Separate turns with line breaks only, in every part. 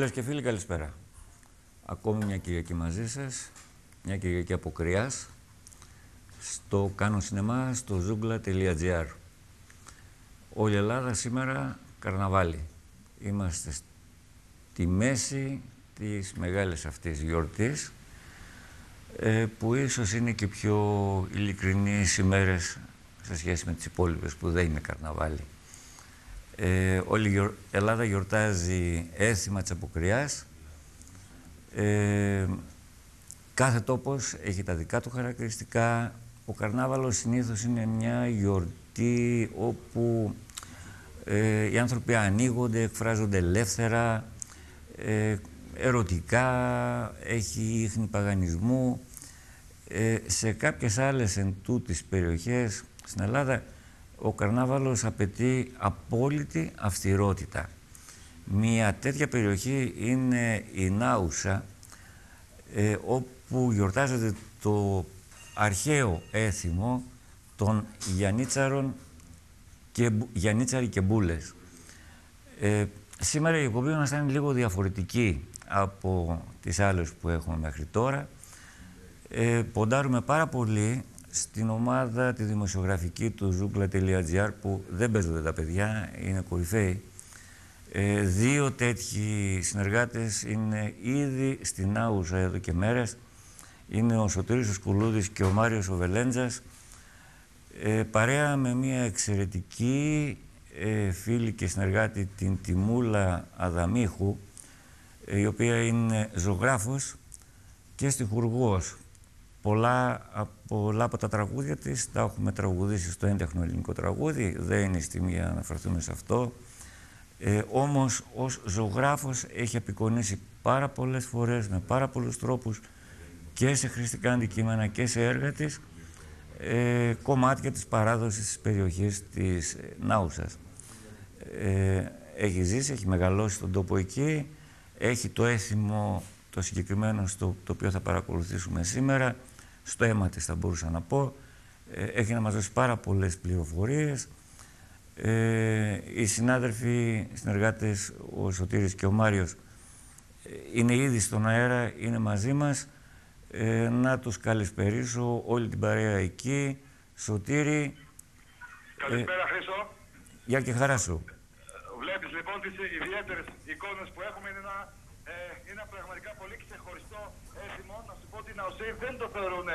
Φίλες και φίλοι, καλησπέρα. Ακόμη μια Κυριακή μαζί σας, μια Κυριακή από κρυάς, στο Κάνω Σινεμά, στο zoogla.gr. Όλη η Ελλάδα σήμερα καρναβάλι. Είμαστε στη μέση της μεγάλης αυτής γιορτής, ε, που ίσως είναι και πιο ειλικρινείς ημέρες σε σχέση με τις υπόλοιπες που δεν είναι καρναβάλι. Ε, όλη η Ελλάδα γιορτάζει έθιμα της αποκριάς. Ε, κάθε τόπος έχει τα δικά του χαρακτηριστικά. Ο καρνάβαλος συνήθως είναι μια γιορτή όπου ε, οι άνθρωποι ανοίγονται, εκφράζονται ελεύθερα, ε, ερωτικά, έχει ίχνη παγανισμού. Ε, σε κάποιες άλλες εν τούτης περιοχές στην Ελλάδα ο καρνάβαλος απαιτεί απόλυτη αυστηρότητα. Μια τέτοια περιοχή είναι η Νάουσα, ε, όπου γιορτάζεται το αρχαίο έθιμο των Γιαννίτσαρων και, Γιαννίτσαροι και Μπούλες. Ε, σήμερα η εκπομπή μας είναι λίγο διαφορετική από τις άλλες που έχουμε μέχρι τώρα. Ε, ποντάρουμε πάρα πολύ στην ομάδα τη δημοσιογραφική του zoogla.gr που δεν παίζονται τα παιδιά, είναι κορυφαίοι. Ε, δύο τέτοιοι συνεργάτες είναι ήδη στην Άουσα εδώ και μέρες. Είναι ο Σωτήρης ο Σκουλούδης και ο Μάριος ο Βελέντζας. Ε, παρέα με μια εξαιρετική ε, φίλη και συνεργάτη την Τιμούλα Αδαμίχου, ε, η οποία είναι ζωγράφος και στιχουργός Πολλά, πολλά από τα τραγούδια της τα έχουμε τραγουδήσει στο έντεχνο ελληνικό τραγούδι, δεν είναι η στιγμή να αναφερθούμε σε αυτό. Ε, όμως ως ζωγράφος έχει απεικονίσει πάρα πολλές φορές, με πάρα πολλούς τρόπους και σε χρηστικά αντικείμενα και σε έργα της ε, κομμάτια της παράδοσης της περιοχής της ε, Νάουσας. Ε, έχει ζήσει, έχει μεγαλώσει τον τόπο εκεί, έχει το έθιμο το συγκεκριμένο στο το οποίο θα παρακολουθήσουμε σήμερα στο αίμα της θα μπορούσα να πω. Ε, έχει να μας δώσει πάρα πολλές πληροφορίες. Ε, οι συνάδελφοι, οι συνεργάτες, ο Σωτήρης και ο Μάριος, ε, είναι ήδη στον αέρα, είναι μαζί μας. Ε, να τους καλησπερίσω όλη την παρέα εκεί. Σωτήρη.
Καλησπέρα, ε, Χρήστο.
Γεια και χαρά σου.
Βλέπεις λοιπόν τις ιδιαίτερες εικόνες που έχουμε. Είναι ένα, ε, είναι πραγματικά πολύ ξεχωριστό έθιμο. Να σου πω ότι οι Ναοσοί δεν το θεωρούν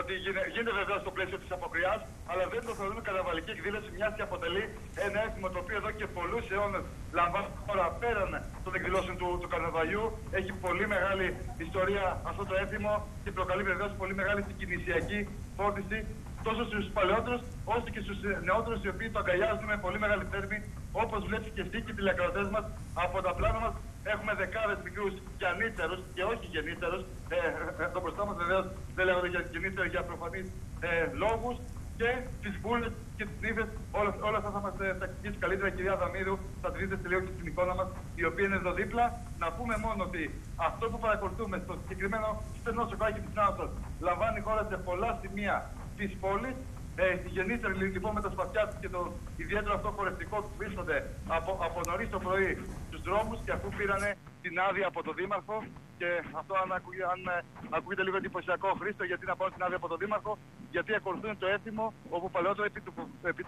ότι γίνεται βεβαίως στο πλαίσιο της αποκριάς, αλλά δεν το θεωρούν καταβαλική εκδήλωση, μιας και αποτελεί ένα έθιμο το οποίο εδώ και πολλούς αιώνες λαμβάνει χώρα πέραν των εκδηλώσεων του, του καρναβαλιού. Έχει πολύ μεγάλη ιστορία αυτό το έθιμο και προκαλεί βεβαίως πολύ μεγάλη συγκινησιακή φόρτιση τόσο στους παλαιότερους όσο και στους νεότερους οι οποίοι το αγκαλιάζουν με πολύ μεγάλη θέρμη, όπως βλέπεις και εσύ και οι τηλεκρατέ μας από τα πλάνα μας Έχουμε δεκάδες μικρούς γεννήτερους και όχι γεννήτερους. Ε, ε, το μπροστά μας βεβαίως δεν λέγονται για γεννήτερους για προφανείς ε, λόγους. Και τις βούλες και τις νύφες, όλα, όλα αυτά θα μας ε, τα εξηγήσει καλύτερα η κυρία Δαμίδου. Θα τη δείτε λίγο και στην εικόνα μας, η οποία είναι εδώ δίπλα. Να πούμε μόνο ότι αυτό που παρακολουθούμε στο συγκεκριμένο στενό σοκάκι της Νάουσα λαμβάνει χώρα σε πολλά σημεία της πόλης. Ε, οι γεννήτεροι λοιπόν με τα σπαθιά τους και το ιδιαίτερο αυτό χορευτικό του βρίσκονται από, από νωρίς το πρωί δρόμους και αφού πήρανε την άδεια από τον Δήμαρχο και αυτό αν, ακούγε, αν ε, ακούγεται λίγο εντυπωσιακό Χρήστο γιατί να πάω την άδεια από τον Δήμαρχο γιατί ακολουθούν το έθιμο όπου παλαιότερο επί, επί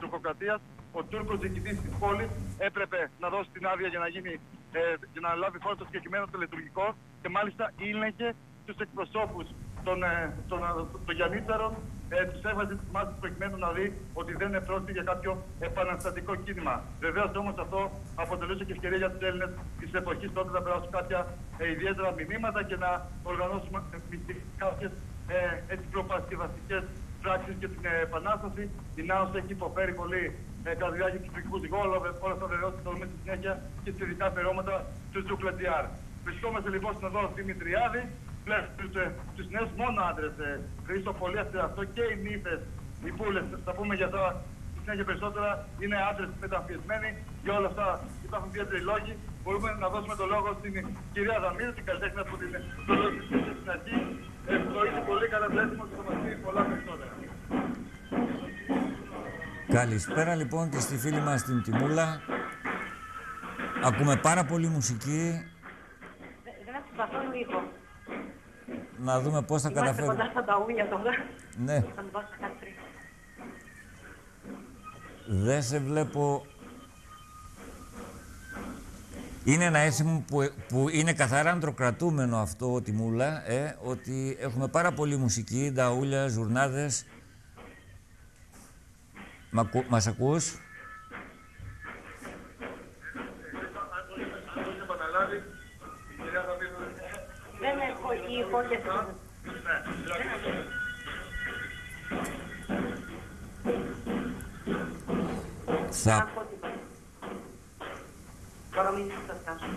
ο Τούρκος διοικητής της πόλης έπρεπε να δώσει την άδεια για να, γίνει, ε, για να λάβει χώρο το συγκεκριμένο το λειτουργικό και μάλιστα ήλεγχε τους εκπροσώπους των, ε, των, των Γιαννίτσαρων ε, τους έβαζε τις μάχε προκειμένου να δει ότι δεν είναι πρόκειται για κάποιο επαναστατικό κίνημα. Βεβαίως όμως αυτό αποτελούσε και ευκαιρία για τους Έλληνες της εποχής τότε να περάσουν κάποια ε, ιδιαίτερα μηνύματα και να οργανώσουμε κάποιε ε, προπασκευαστικέ πράξεις και την ε, επανάσταση. Η ΝΑΟΣ έχει υποφέρει πολύ ε, κατά τη διάρκεια του τουρκικού ζυγόλου, όλα αυτά βεβαίως θα δούμε στη συνέχεια και στις ειδικά φερόματα του Ζουκλετιάρ. Βρισκόμαστε λοιπόν στην οδό Δημητριάδη, τους νέους μόνο άντρες. Ε, Χρήστο πολύ αυτό και οι νύφε, οι πούλες, θα πούμε για αυτά συνέχεια περισσότερα, είναι άντρες μεταφιεσμένοι. Για όλα αυτά υπάρχουν ιδιαίτεροι λόγοι. Μπορούμε να δώσουμε το λόγο στην κυρία Δαμίρου, την καλλιτέχνη που την στην αρχή. Το είναι πολύ καλά βλέμμα και θα μα πει πολλά περισσότερα.
Καλησπέρα λοιπόν και στη φίλη μας την Τιμούλα. Ακούμε πάρα πολύ μουσική
καθόλου ήχο.
Να δούμε πώς θα
Είμαστε
καταφέρουμε.
κοντά στα ταούλια τώρα.
Ναι,
Θα μου δώσω κάτι πριν.
δεν σε βλέπω. Είναι ένα αίσθημα που, που είναι καθαρά αντροκρατούμενο αυτό, τη μούλα, ε, ότι έχουμε πάρα πολύ μουσική, νταούλια, ζουρνάδες. Μα, ακού- μας ακούς;
Ήχο και
Θα,
ακούω τίποτα. Μπορώ μην σας κάνω.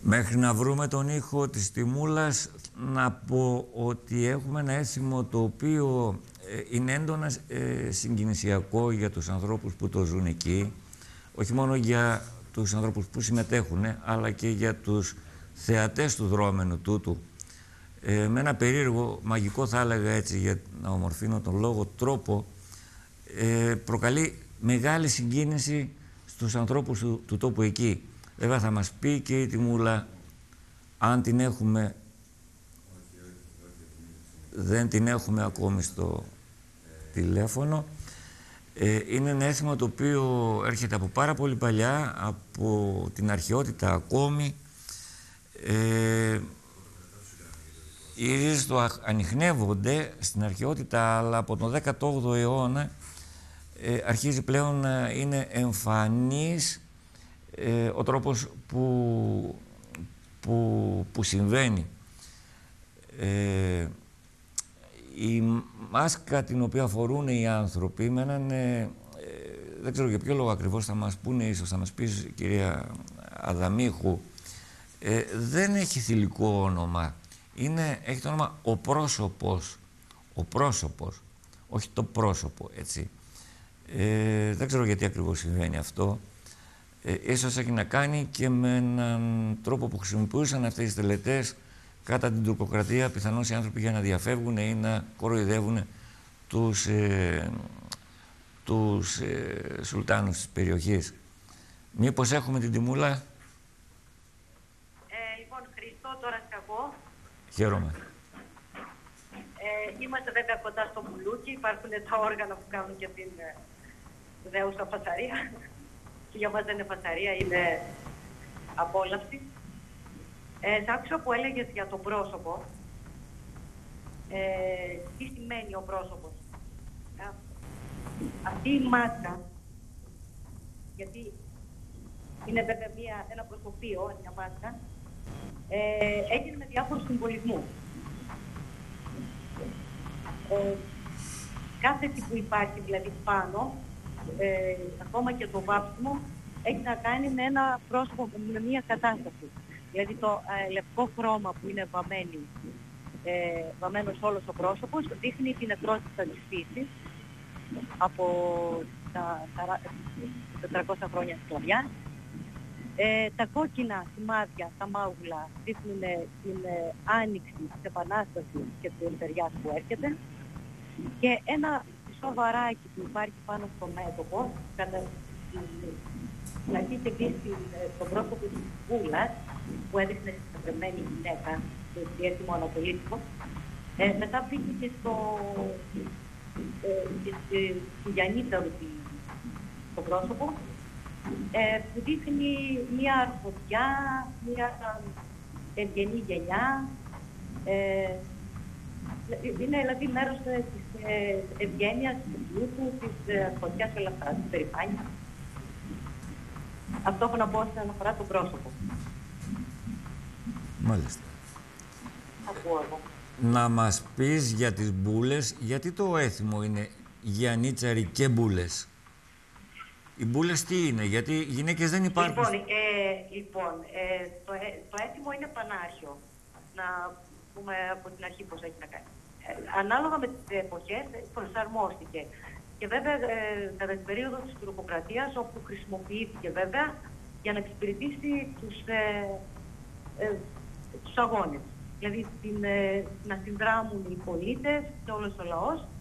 Μέχρι να βρούμε τον ήχο της τιμούλας, να πω ότι έχουμε ένα αίσθημα το οποίο ε, είναι έντονα ε, συγκινησιακό για τους ανθρώπους που το ζουν εκεί, όχι μόνο για τους ανθρώπους που συμμετέχουν, αλλά και για τους θεατές του δρόμενου τούτου. Ε, με ένα περίεργο, μαγικό θα έλεγα έτσι, για να ομορφύνω τον λόγο, τρόπο, ε, προκαλεί μεγάλη συγκίνηση στους ανθρώπους του, του τόπου εκεί. Βέβαια θα μας πει και η Τιμούλα, αν την έχουμε, δεν την έχουμε ακόμη στο τηλέφωνο. Ε, είναι ένα αίσθημα το οποίο έρχεται από πάρα πολύ παλιά, από την αρχαιότητα ακόμη. Ε, οι ρίζες του αχ- ανιχνεύονται στην αρχαιότητα, αλλά από τον 18ο αιώνα ε, αρχίζει πλέον να είναι εμφανής ε, ο τρόπος που, που, που συμβαίνει. Ε, η μάσκα την οποία φορούν οι άνθρωποι με έναν, ε, ε, δεν ξέρω για ποιο λόγο ακριβώς θα μας πούνε, ίσως θα μας πεις η κυρία Αδαμίχου, ε, δεν έχει θηλυκό όνομα. Είναι, έχει το όνομα ο πρόσωπος. Ο πρόσωπος. Όχι το πρόσωπο, έτσι. Ε, δεν ξέρω γιατί ακριβώς συμβαίνει αυτό. Ε, ίσως έχει να κάνει και με έναν τρόπο που χρησιμοποιούσαν αυτές οι τελετές κατά την τουρκοκρατία, πιθανώς οι άνθρωποι για να διαφεύγουν ή να κοροϊδεύουν τους, ε, τους ε, σουλτάνους της περιοχής. Μήπως έχουμε την τιμούλα;
Ε, λοιπόν, Χριστό, τώρα σε ακούω.
Χαίρομαι.
Ε, είμαστε βέβαια κοντά στο Μπουλούκι. Υπάρχουν τα όργανα που κάνουν και την ε, δέουσα φασαρία. και για μας δεν είναι φασαρία, είναι απόλαυση. Ε, σ' άκουσα που έλεγες για το πρόσωπο. Ε, τι σημαίνει ο πρόσωπος; Α, Αυτή η μάσκα, γιατί είναι βέβαια μια, ένα προσωπείο, μια μάσκα, ε, έγινε με διάφορους συμβολισμούς. Ε, κάθε τι που υπάρχει δηλαδή πάνω, ε, ακόμα και το βάψιμο, έχει να κάνει με ένα πρόσωπο, με μια κατάσταση. Δηλαδή το ε, λευκό χρώμα που είναι βαμμένη, ε, βαμμένος όλος ο πρόσωπος, δείχνει την νεκρότητα της φύσης από τα σαρα- 400 χρόνια σκλαβιάς. Ε, τα κόκκινα σημάδια, τα μάγουλα, δείχνουν ε, την ε, άνοιξη της επανάστασης και του ελευθεριάς που έρχεται. Και ένα σοβαράκι που υπάρχει πάνω στο μέτωπο, κατά την αρχή και πει στο πρόσωπο της Βούλας, που έδειχνε τη σταυρωμένη γυναίκα, το διέθιμο ανατολίτικο, ε, μετά πήγε και στο, ε, και στη, στη Γιαννίταρου τη- το πρόσωπο, ε, που δείχνει μια αρχοντιά, μια ευγενή γενιά. Ε, είναι δηλαδή μέρος ε, της ε, ευγένειας, του πλούτου, της ε, αρχοντιάς και όλα αυτά, της περηφάνειας. Αυτό έχω να πω όσον αφορά το πρόσωπο.
Μάλιστα.
Ακούω εγώ.
Να μας πεις για τις μπούλες, γιατί το έθιμο είναι Γιαννίτσαρη και μπούλες; Οι μπούλες τι είναι, γιατί οι γυναίκες δεν υπάρχουν.
Λοιπόν, ε, λοιπόν ε, το, ε, το έτοιμο είναι πανάρχιο. Να πούμε από την αρχή πώς έχει να κάνει. Ε, ανάλογα με τις εποχές ε, προσαρμόστηκε. Και βέβαια ε, κατά την περίοδο της τουρκοκρατίας όπου χρησιμοποιήθηκε βέβαια για να εξυπηρετήσει τους, ε, ε, τους αγώνες. Δηλαδή την, ε, να συνδράμουν οι πολίτες και όλος ο λαός με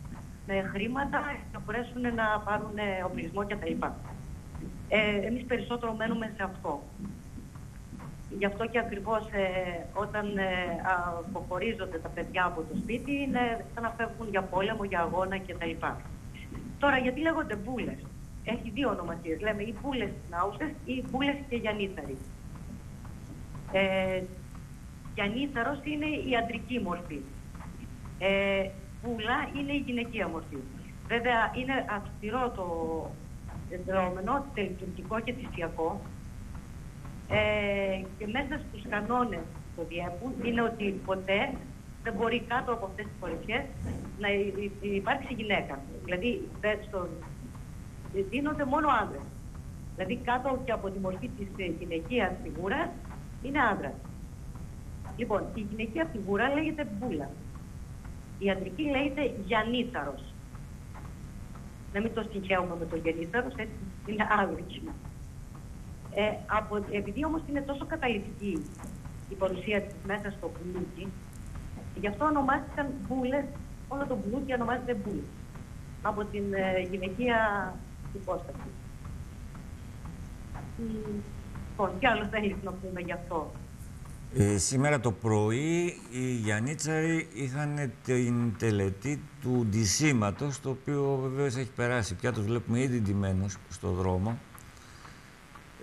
χρήματα για να μπορέσουν να πάρουν ε, οπλισμό κτλ. Ε, εμείς περισσότερο μένουμε σε αυτό. Γι' αυτό και ακριβώς ε, όταν ε, αποχωρίζονται τα παιδιά από το σπίτι είναι σαν να φεύγουν για πόλεμο, για αγώνα κτλ. Τώρα γιατί λέγονται μπούλες; Έχει δύο ονομασίες. Λέμε ή μπούλες νάουσες ή μπούλες και γιαννίθαροι. Ε, γιαννίθαρος είναι η αντρική μορφή. Ε, πουλά είναι η γυναικεία μορφή. Βέβαια είναι αυστηρό το δρόμενο, τελειτουργικό και θυσιακό. Ε, και μέσα στους κανόνες που διέπουν είναι ότι ποτέ δεν μπορεί κάτω από αυτές τις κορυφιές να υπάρξει γυναίκα. Δηλαδή στο, δίνονται μόνο άντρες. Δηλαδή κάτω και από τη μορφή της γυναικείας φιγούρας είναι άντρας. Λοιπόν, η γυναικεία φιγούρα λέγεται μπούλα. Η αντρική λέγεται γιαννίθαρος. Να μην το συγχαίουμε με το γεννήθαρος, έτσι είναι άδικη. Ε, από, επειδή όμως είναι τόσο καταληπτική η παρουσία της μέσα στο μπουλούκι, γι' αυτό ονομάστηκαν μπούλες, όλο το μπουλούκι ονομάζεται μπούλες, από την ε, γυναικεία υπόσταση. Λοιπόν, τι άλλος θέλεις να πούμε γι' αυτό.
Ε, σήμερα το πρωί οι Γιαννίτσαροι είχαν την τελετή του ντυσίματος, το οποίο βεβαίως έχει περάσει. Πια τους βλέπουμε ήδη ντυμένους στο δρόμο.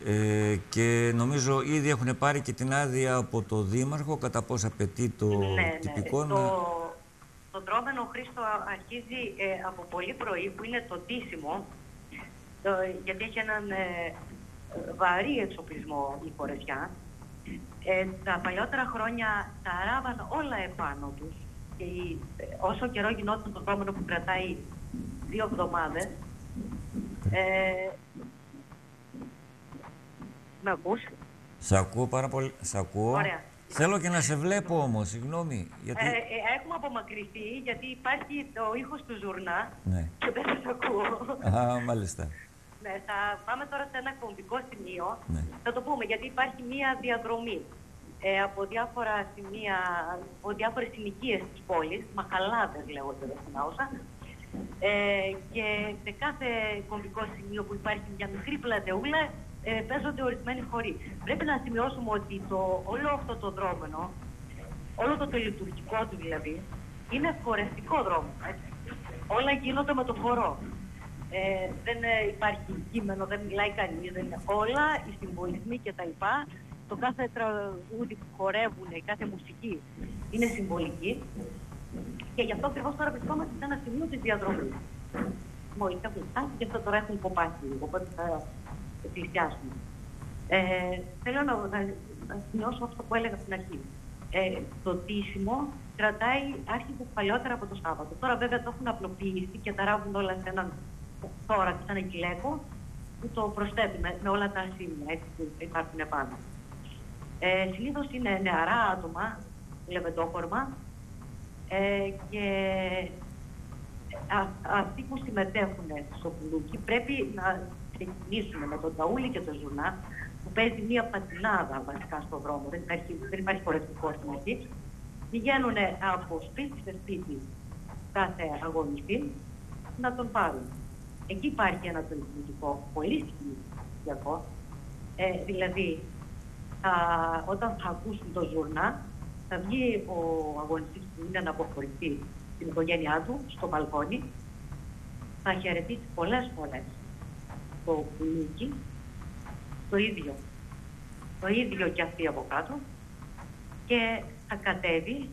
Ε, και νομίζω ήδη έχουν πάρει και την άδεια από το Δήμαρχο κατά πώς απαιτεί το ναι, ναι. τυπικό
ναι. Το, το δρόμενο Χρήστο αρχίζει ε, από πολύ πρωί που είναι το ντύσιμο γιατί έχει έναν ε, βαρύ εξοπλισμό η φορεσιά ε, τα παλιότερα χρόνια τα ράβαν όλα επάνω τους και ε, όσο καιρό γινόταν το δρόμενο που κρατάει δύο εβδομάδες ε, με ακούς;
Σε ακούω πάρα πολύ. Σε ακούω.
Ωραία.
Θέλω και να σε βλέπω όμως, συγγνώμη. Γιατί...
Ε, ε, έχουμε απομακρυνθεί γιατί υπάρχει το ήχος του ζουρνά
ναι.
και δεν σας ακούω.
Α, μάλιστα.
Ναι, θα πάμε τώρα σε ένα κομβικό σημείο.
Ναι.
Θα το πούμε γιατί υπάρχει μία διαδρομή ε, από διάφορα σημεία, από διάφορες συνοικίες της πόλης, μαχαλάδες λέγονται εδώ στην Άουσα, ε, και σε κάθε κομβικό σημείο που υπάρχει μια μικρή πλατεούλα ε, παίζονται ορισμένοι χωρί. Πρέπει να σημειώσουμε ότι το, όλο αυτό το δρόμενο, όλο το τελειτουργικό του δηλαδή, είναι χορευτικό δρόμο. Έτσι. Όλα γίνονται με το χορό. Ε, δεν ε, υπάρχει κείμενο, δεν μιλάει κανείς, δεν είναι όλα, οι συμβολισμοί κτλ. Το κάθε τραγούδι που χορεύουν, η κάθε μουσική είναι συμβολική. Και γι' αυτό ακριβώς τώρα βρισκόμαστε σε ένα σημείο της διαδρομής. Μόλις έχουν φτάσει και αυτό τώρα έχουν κοπάσει λίγο, οπότε θα πλησιάσουμε. Ε, θέλω να, να, να σημειώσω αυτό που έλεγα στην αρχή. Ε, το τίσιμο κρατάει άρχισε παλιότερα από το Σάββατο. Τώρα βέβαια το έχουν απλοποιήσει και τα ράβουν όλα σε έναν τώρα σαν εγκυλέκο που το προσθέτουν με, όλα τα σημεία έτσι, που υπάρχουν επάνω. Ε, συνήθως είναι νεαρά άτομα, λεβεντόχορμα ε, και α, αυτοί που συμμετέχουν στο πουλούκι πρέπει να ξεκινήσουμε με τον ταούλι και το ζουνά που παίζει μία πατινάδα βασικά στον δρόμο, δεν υπάρχει, δεν υπάρχει χορευτικό στην αρχή. Πηγαίνουν από σπίτι σε σπίτι κάθε αγωνιστή να τον πάρουν. Εκεί υπάρχει ένα πολιτικό πολύ σημαντικό. Ε, δηλαδή, θα, όταν θα ακούσουν το ζουρνά, θα βγει ο αγωνιστής που είναι να αποχωρηθεί στην οικογένειά του, στο μπαλκόνι, θα χαιρετήσει πολλές φορές το πουλούκι, το ίδιο. Το ίδιο και αυτή από κάτω και θα κατέβει,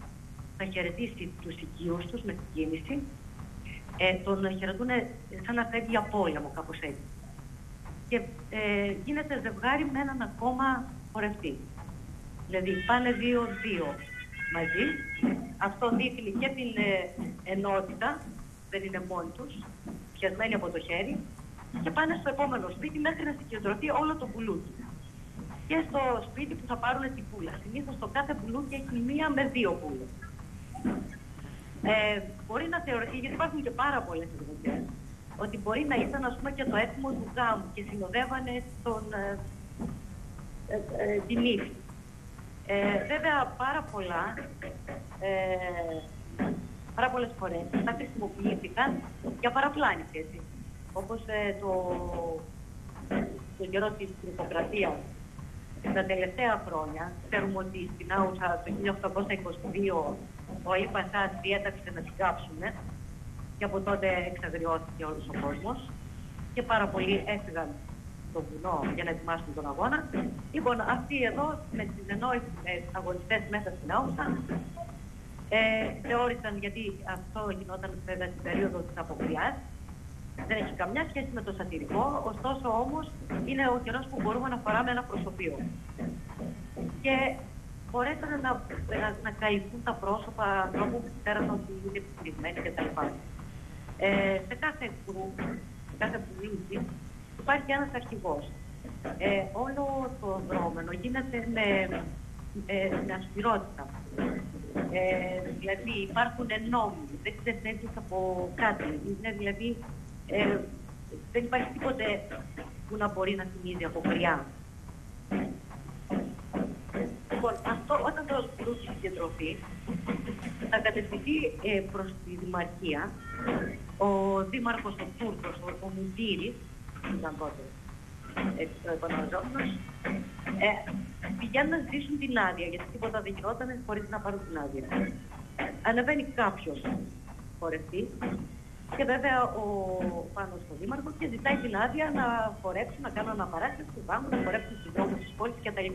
θα χαιρετήσει τους οικείους τους με την κίνηση ε, τον χαιρετούν σαν να φεύγει για πόλεμο, κάπως έτσι. Και ε, γίνεται ζευγάρι με έναν ακόμα χορευτή. Δηλαδή πάνε δύο-δύο μαζί. Αυτό δείχνει και την ε, ενότητα, δεν είναι μόνοι τους, πιασμένοι από το χέρι, και πάνε στο επόμενο σπίτι μέχρι να συγκεντρωθεί όλο το πουλούκι. Και στο σπίτι που θα πάρουν την πουλα. Συνήθως το κάθε πουλούκι έχει μία με δύο πουλε. Ε, μπορεί να θεωρηθεί, γιατί υπάρχουν και πάρα πολλές εκδοχές, ότι μπορεί να ήταν ας πούμε, και το έθιμο του γάμου και συνοδεύανε τον, ε, ε, ε την ύφη. Ε, βέβαια, πάρα πολλά, ε, πάρα πολλές φορές θα χρησιμοποιήθηκαν για παραπλάνηση, έτσι. Όπως το, το καιρό της δημοκρατίας τα τελευταία χρόνια, ξέρουμε ότι στην Άουσα το 1822 ο Ιπασάς διέταξε να την κάψουν και από τότε εξαγριώθηκε όλος ο κόσμος και πάρα πολλοί έφυγαν στο βουνό για να ετοιμάσουν τον αγώνα. Λοιπόν, αυτοί εδώ με συνεννόηση με αγωνιστές μέσα στην Άουσα ε, θεώρησαν γιατί αυτό γινόταν βέβαια στην περίοδο της αποκριάς δεν έχει καμιά σχέση με το σατυρικό, ωστόσο όμως είναι ο καιρός που μπορούμε να φοράμε ένα προσωπείο. Και μπορέσαν να, να, να καλυφθούν τα πρόσωπα ανθρώπων που ξέραν ότι είναι επιτυχημένοι κτλ. Ε, σε κάθε γκρουπ, σε κάθε πουλήτη, υπάρχει ένας αρχηγός. Ε, όλο το δρόμενο γίνεται με, ε, με αυστηρότητα. Ε, δηλαδή υπάρχουν νόμοι, δεν ξεφεύγεις από κάτι. Είναι δηλαδή ε, δεν υπάρχει τίποτε που να μπορεί να θυμίζει από χρειά. Λοιπόν, αυτό όταν το στην διατροφή θα κατευθυνθεί ε, προς τη Δημαρχία ο Δήμαρχος ο Τούρκος, ο, ο Μουντήρης, ήταν τότε έτσι ο επαναζόμενος, ε, πηγαίνουν να ζητήσουν την άδεια, γιατί τίποτα δεν γινόταν χωρίς να πάρουν την άδεια. Ανεβαίνει κάποιος χορευτής και βέβαια ο πάνω στο Δήμαρχο και ζητάει την άδεια να χορέψουν, να κάνουν αναπαράσταση του γάμου, να χορέψουν στους δρόμους της πόλης κτλ.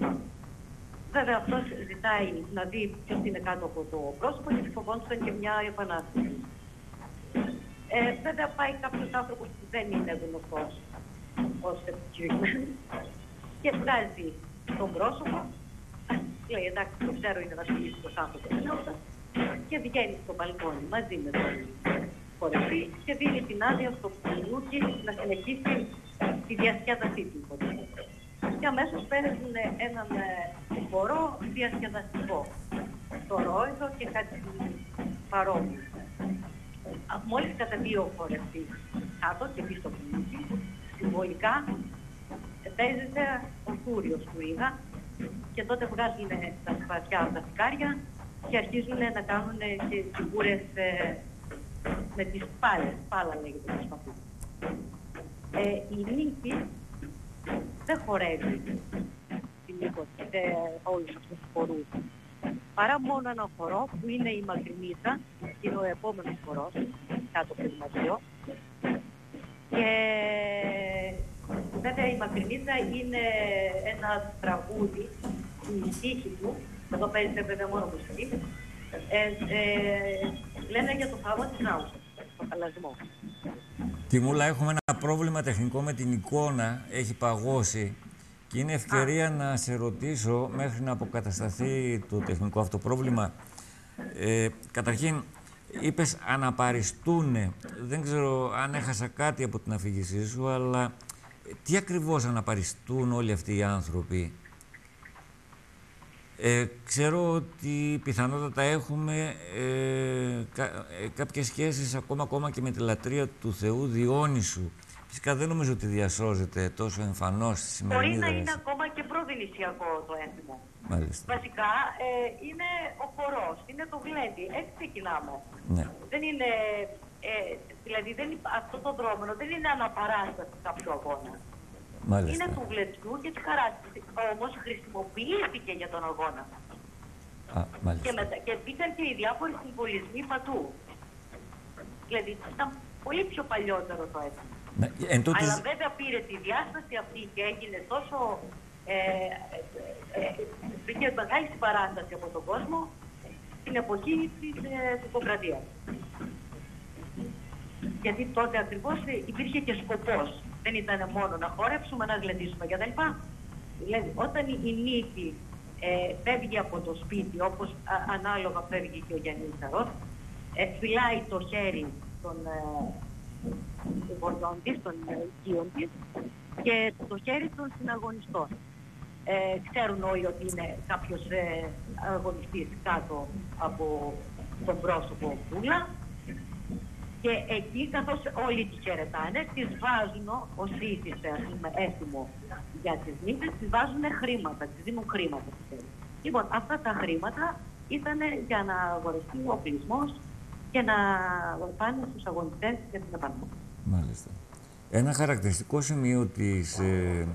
Βέβαια αυτός ζητάει να δει ποιος είναι κάτω από το πρόσωπο και φοβόντουσαν και μια επανάσταση. Ε, βέβαια πάει κάποιος άνθρωπος που δεν είναι γνωστός ως επικοινωνημένος και βγάζει τον πρόσωπο, λέει εντάξει το ξέρω είναι να φιλήσει το άνθρωπος και βγαίνει στο μπαλκόνι μαζί με τον και δίνει την άδεια στο Πουλούκι να συνεχίσει τη διασκέδασή του. Και αμέσως παίρνουν έναν ε, χορό διασκεδαστικό. Το ρόιδο και κάτι παρόμοιο. Μόλις καταβεί ο χορευτής κάτω και πει στο Πουλούκι, συμβολικά παίζεται ο Κούριος του Ήγα και τότε βγάζουν τα σπαθιά από τα φυκάρια και αρχίζουν να κάνουν και φιγούρες ε, με τις πάλες, πάλα λέγεται το σπαθί. Ε, η νύχη δεν χορεύει την νύχη σε όλους αυτούς τους χορούς. Παρά μόνο ένα χορό που είναι η Μακρινίσα, είναι ο επόμενος χορός, κάτω από το δημοσίο. Και βέβαια η Μακρινίσα είναι ένα τραγούδι, η τύχη του, εδώ παίζεται βέβαια μόνο μουσική, ε, ε, λένε για το θαύμα της Νάουσας, το χαλασμό.
Τιμούλα, έχουμε ένα πρόβλημα τεχνικό με την εικόνα, έχει παγώσει και είναι ευκαιρία να σε ρωτήσω μέχρι να αποκατασταθεί το τεχνικό αυτό πρόβλημα. Ε, καταρχήν, είπες αναπαριστούνε. Δεν ξέρω αν έχασα κάτι από την αφήγησή σου, αλλά τι ακριβώς αναπαριστούν όλοι αυτοί οι άνθρωποι; Ε, ξέρω ότι πιθανότατα έχουμε ε, κα, ε, κάποιες σχέσεις ακόμα, ακόμα και με τη λατρεία του Θεού Διόνυσου. Φυσικά δεν νομίζω ότι διασώζεται τόσο εμφανώς στη σημερινή
Μπορεί να είναι ακόμα και προδηλησιακό το έθιμο.
Μάλιστα.
Βασικά ε, είναι ο χορός, είναι το γλέντι. Έτσι ξεκινάμε.
Ναι.
Δεν είναι, ε, δηλαδή δεν, αυτό το δρόμενο δεν είναι αναπαράσταση κάποιου αγώνα.
Μάλιστα.
Είναι του γλεντιού και της χαράκτηση. Όμως χρησιμοποιήθηκε για τον αγώνα.
Α, μάλιστα.
Και, μετα... και μπήκαν και οι διάφοροι συμβολισμοί παντού. Δηλαδή ήταν πολύ πιο παλιότερο το έθνο.
Ναι, εν τότε...
Αλλά βέβαια πήρε τη διάσταση αυτή και έγινε τόσο. Ε, ε, ε, ε μεγάλη παράσταση από τον κόσμο στην εποχή της ε, Γιατί τότε ακριβώς υπήρχε και σκοπός δεν ήταν μόνο να χόρεψουμε, να γλεντήσουμε κτλ. Δηλαδή, όταν η νύχη ε, φεύγει από το σπίτι, όπως α, ανάλογα φεύγει και ο Γιάννης Σαρός, ε, φυλάει το χέρι των ε, της, των οικείων της και το χέρι των συναγωνιστών. Ε, ξέρουν όλοι ότι είναι κάποιος ε, αγωνιστής κάτω από τον πρόσωπο Πούλα και εκεί, καθώς όλοι τις χαιρετάνε, τις βάζουν, ως ήθισε, ας πούμε, έτοιμο για τις νύχτες, τις βάζουν χρήματα, τις δίνουν χρήματα. Λοιπόν, αυτά τα χρήματα ήταν για να αγορευτεί ο οπλισμός και να πάνε στους αγωνιστές για την επανάσταση.
Μάλιστα. Ένα χαρακτηριστικό σημείο της, ε,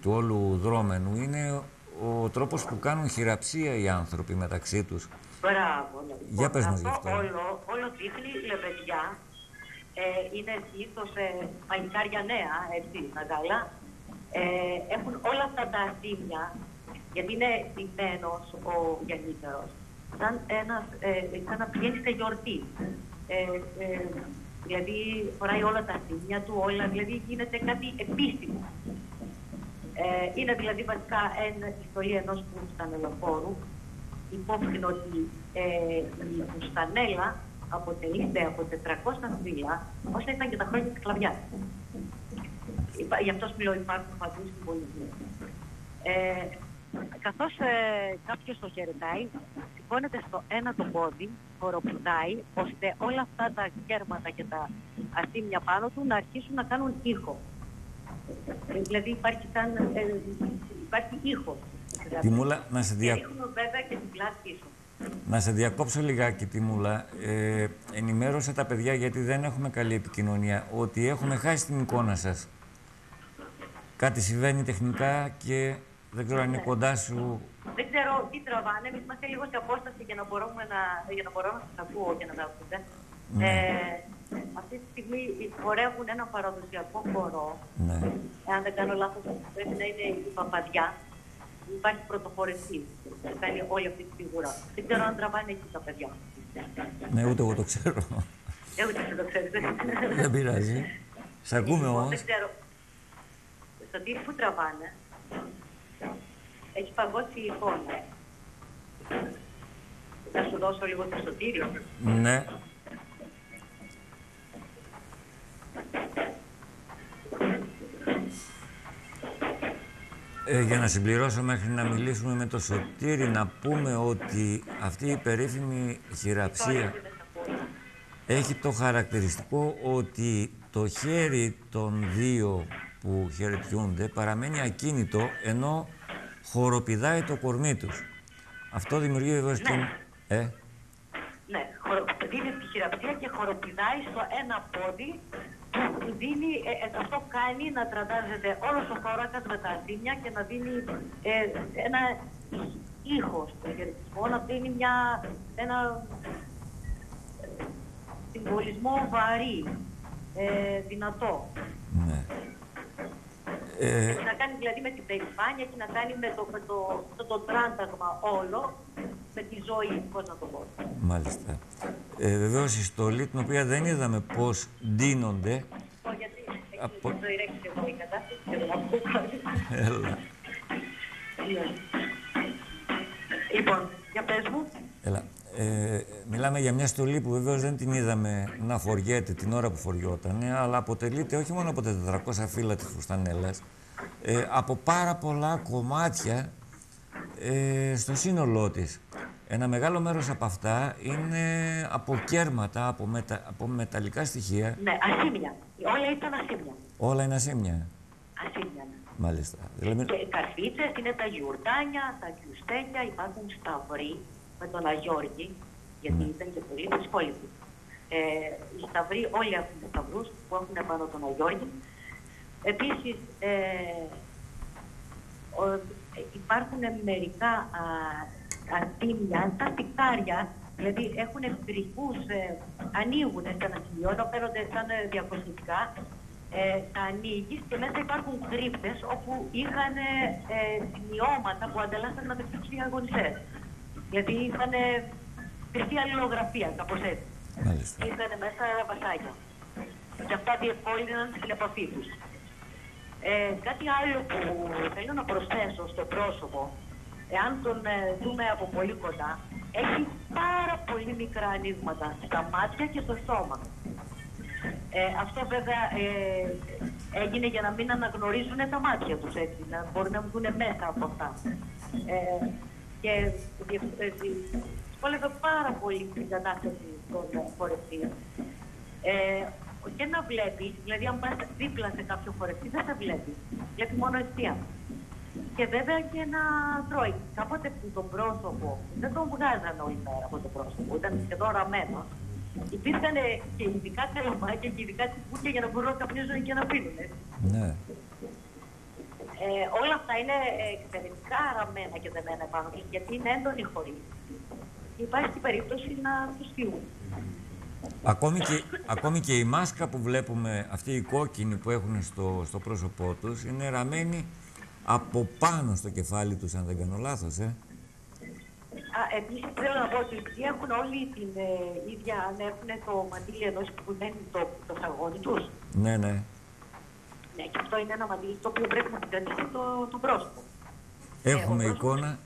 του όλου δρόμενου είναι ο τρόπος που κάνουν χειραψία οι άνθρωποι μεταξύ τους.
Μπράβο. ναι.
Για πες μας γι'
Αυτό
αυτό.
Όλο, όλο δείχνει λεβεδιά. Ε, είναι συνήθως ε, παλικάρια νέα, έτσι, μεγάλα. Ε, έχουν όλα αυτά τα ασήμια, γιατί είναι ντυμένος ο γεννήθερος. Σαν, ένας, ε, σαν να πηγαίνει σε γιορτή. Ε, ε, δηλαδή φοράει όλα τα ασήμια του, όλα, δηλαδή γίνεται κάτι επίσημο. Ε, είναι δηλαδή βασικά ένα, η ιστορία ενός φουστανελοφόρου. Υπόψη ότι ε, η φουστανέλα αποτελείται από 400 φύλλα, όσα ήταν και τα χρόνια της σκλαβιάς. Υπά- Γι' αυτό σου λέω υπάρχουν παντού στην πολιτεία. Ε, καθώς ε, κάποιος το χαιρετάει, σηκώνεται στο ένα το πόδι, χοροπηδάει, ώστε όλα αυτά τα κέρματα και τα ασήμια πάνω του να αρχίσουν να κάνουν ήχο. Ε, Δηλαδή υπάρχει σαν, ε, υπάρχει ήχος.
Τιμούλα, να σε, δια...
Και ρίχνουν βέβαια και την πλάτη πίσω.
να σε διακόψω λιγάκι, Τιμούλα. Ε, ενημέρωσε τα παιδιά, γιατί δεν έχουμε καλή επικοινωνία, ότι έχουμε χάσει την εικόνα σας. Κάτι συμβαίνει τεχνικά και δεν ξέρω αν είναι κοντά σου.
Δεν ξέρω τι τραβάνε. Εμείς είμαστε λίγο σε απόσταση για να, μπορούμε να, για να μπορώ να σας ακούω και να τα ακούτε.
Ναι.
Ε, αυτή τη στιγμή χορεύουν ένα παραδοσιακό χορό.
Ναι.
Εάν δεν κάνω λάθος, πρέπει να είναι η Παπαδιά. Υπάρχει πρωτοχωρητή που κάνει όλη αυτή τη φιγούρα. Δεν ξέρω αν τραβάνε εκεί τα παιδιά.
ναι, ούτε εγώ το ξέρω.
Ε, ούτε εσύ το ξέρετε.
δεν πειράζει. Σε ακούμε
Λοιπόν,
όμως.
Δεν ξέρω. Στο τι που τραβάνε, έχει παγώσει η εικόνα. Θα σου δώσω λίγο το σωτήριο.
Ναι. Ε, για να συμπληρώσω μέχρι να μιλήσουμε με το Σωτήρι, να πούμε ότι αυτή η περίφημη χειραψία έχει το χαρακτηριστικό ότι το χέρι των δύο που χαιρετιούνται παραμένει ακίνητο ενώ χοροπηδάει το κορμί τους. Αυτό δημιουργεί βέβαια στην... Ε,
Ναι, χορο... δίνει τη χειραψία και χοροπηδάει στο ένα πόδι που δίνει, ε, ε, αυτό κάνει να τραντάζεται όλος ο θώρακας με τα ασήμια και να δίνει ε, ένα ήχο στον χαιρετισμό, να δίνει μια, ένα ε, συμβολισμό βαρύ, ε, δυνατό.
ναι. Ε,
Να κάνει δηλαδή με την περηφάνεια και να κάνει με το, με το, το, το τράνταγμα όλο, με τη ζωή, πώς να το πω.
Μάλιστα. Ε, Βεβαίως η στολή, την οποία δεν είδαμε πώς ντύνονται.
Λοιπόν, γιατί έχει
Από-
το ηρέξει εδώ η κατάσταση και δεν ακούω κάτι.
Έλα.
Λοιπόν, για πες μου.
Έλα. Ε, μιλάμε για μια στολή που βεβαίως δεν την είδαμε να φοριέται την ώρα που φοριόταν, αλλά αποτελείται όχι μόνο από τα 400 φύλλα της φουστανέλας, ε, από πάρα πολλά κομμάτια ε, στο σύνολό της. Ένα μεγάλο μέρος από αυτά είναι από κέρματα, από, μετα, από μεταλλικά στοιχεία.
Ναι, ασήμια. Όλα ήταν ασήμια.
Όλα είναι ασήμια.
Ασήμια, ναι.
Μάλιστα. Δηλαδή,
Και καρφίτσες είναι τα γιουρτάνια, τα γιουστέλια, υπάρχουν σταυροί με τον Αγιώργη, γιατί ήταν και πολύ δυσκόλυπη. Ε, οι σταυροί, όλοι έχουν τους σταυρούς που έχουν πάνω τον Αγιώργη. Επίσης, ε, ο, ε, υπάρχουν μερικά α, αρτήμια, τα πικάρια, δηλαδή έχουν τριχούς, ε, ανοίγουν σε ένα σημείο, ενώ φέρονται σαν ε, διακοσμητικά, ε, τα ανοίγεις και μέσα υπάρχουν κρύπτες όπου είχαν ε, σημειώματα που ανταλλάσσαν μεταξύ τους οι αγωνιστές. Δηλαδή είχαν κρυφή αλληλογραφία, κάπως έτσι.
μάλιστα.
Είχαν μέσα βασάκια. Και αυτά διευκόλυναν την επαφή τους. Ε, κάτι άλλο που θέλω να προσθέσω στο πρόσωπο, εάν τον ε, δούμε από πολύ κοντά, έχει πάρα πολύ μικρά ανοίγματα στα μάτια και στο στόμα. Ε, αυτό βέβαια ε, έγινε για να μην αναγνωρίζουν τα μάτια τους έτσι, να μπορούν να βγουν μέσα από αυτά. Ε, και διευ- ε, δυ- δυσκόλευε πάρα πολύ την κατάσταση των ε, χορευτών. Ε, και να βλέπεις, δηλαδή αν πας δίπλα σε κάποιο χορευτή δεν σε βλέπεις, βλέπει μόνο ευθεία. Και βέβαια και να τρώει. Κάποτε που το πρόσωπο δεν τον βγάζανε όλη μέρα από το πρόσωπο, ήταν σχεδόν ραμμένο. Υπήρχαν και ειδικά καλαμάκια και ειδικά τσιπούκια για να μπορούν να καπνίζουν και να πίνουν. έτσι.
Ναι.
Ε, όλα αυτά είναι εξαιρετικά αραμμένα και δεμένα πάνω τους, γιατί είναι έντονοι χωρί. Υπάρχει περίπτωση να τους φύγουν.
Ακόμη και, ακόμη και η μάσκα που βλέπουμε, αυτή η κόκκινη που έχουν στο, στο πρόσωπό τους, είναι ραμμένη από πάνω στο κεφάλι τους, αν δεν κάνω λάθος, ε.
Α, επίσης θέλω να πω ότι επειδή έχουν όλοι την ε, ίδια, αν έχουν το μαντήλι ενός που μένει το, το σαγόνι τους.
Ναι, ναι.
Ναι, και αυτό είναι ένα μαντήλι το οποίο πρέπει να κρατήσει το, το πρόσωπο.
Έχουμε
Ε, ο
εικόνα.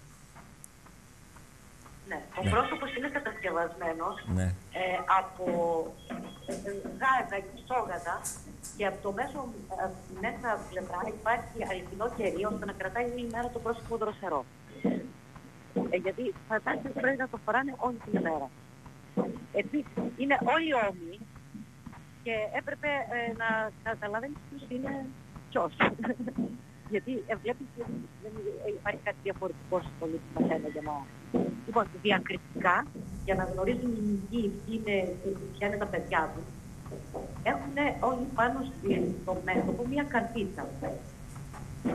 Ναι, ο
Ναι.
πρόσωπος είναι κατασκευασμένος
Ναι.
ε, από ε, ε, γάζα και σόγατα και από το μέσο ε, από τη μέσα πλευρά υπάρχει αληθινό κερί ώστε να κρατάει όλη μέρα το πρόσωπο δροσερό. Ε, γιατί φαντάζεστε ότι πρέπει να το φοράνε όλη την ημέρα. Επίσης, είναι όλοι όμοιοι και έπρεπε ε, να καταλαβαίνεις ποιος είναι ποιος. γιατί ε, βλέπεις ότι δεν υπάρχει κάτι διαφορετικό στο πολίτη καθένα για να... Λοιπόν, διακριτικά, για να γνωρίζουν οι μυγοί ποιοι είναι, ποια είναι τα παιδιά τους, έχουν όλοι πάνω στο μέτωπο μία καρπίτσα.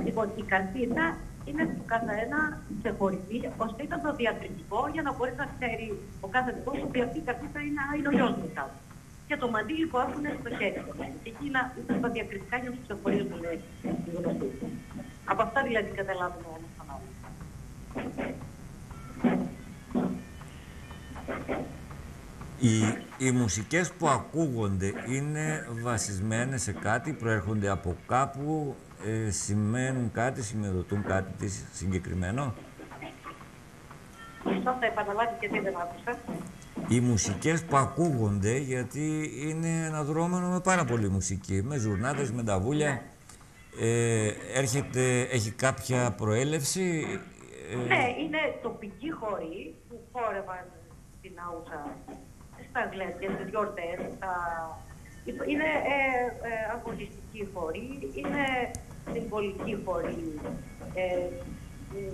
Λοιπόν, η καρπίτσα είναι του καθένα ξεχωριστή, ώστε ήταν το διακριτικό για να μπορείς να ξέρεις ο κάθε δικός ότι αυτή η καρπίτσα είναι, είναι ο γιος μου κάτω. Και το μαντίλι που έχουν στο χέρι τους. Και εκείνα ήταν τα διακριτικά για να τους ξεχωρίζουν ε, οι γνωστοί. Από αυτά δηλαδή καταλάβουμε ο ένας τον άλλον.
Οι, οι μουσικές που ακούγονται είναι βασισμένες σε κάτι, προέρχονται από κάπου, ε, σημαίνουν κάτι, σημειοδοτούν κάτι της συγκεκριμένο;
Αυτό θα επαναλάβει και τι δεν άκουσα.
Οι μουσικές που ακούγονται, γιατί είναι ένα δρόμενο με πάρα πολύ μουσική, με ζουρνάδες, με ταβούλια. Ε, έρχεται, έχει κάποια προέλευση; ε,
Ναι, είναι τοπικοί χώροι που χόρευαν στην Άουσα, στα γλέντια, στις γιορτές, στα... είναι ε, ε, αγωνιστικοί χώροι, είναι συμβολικοί χώροι, ε, ε,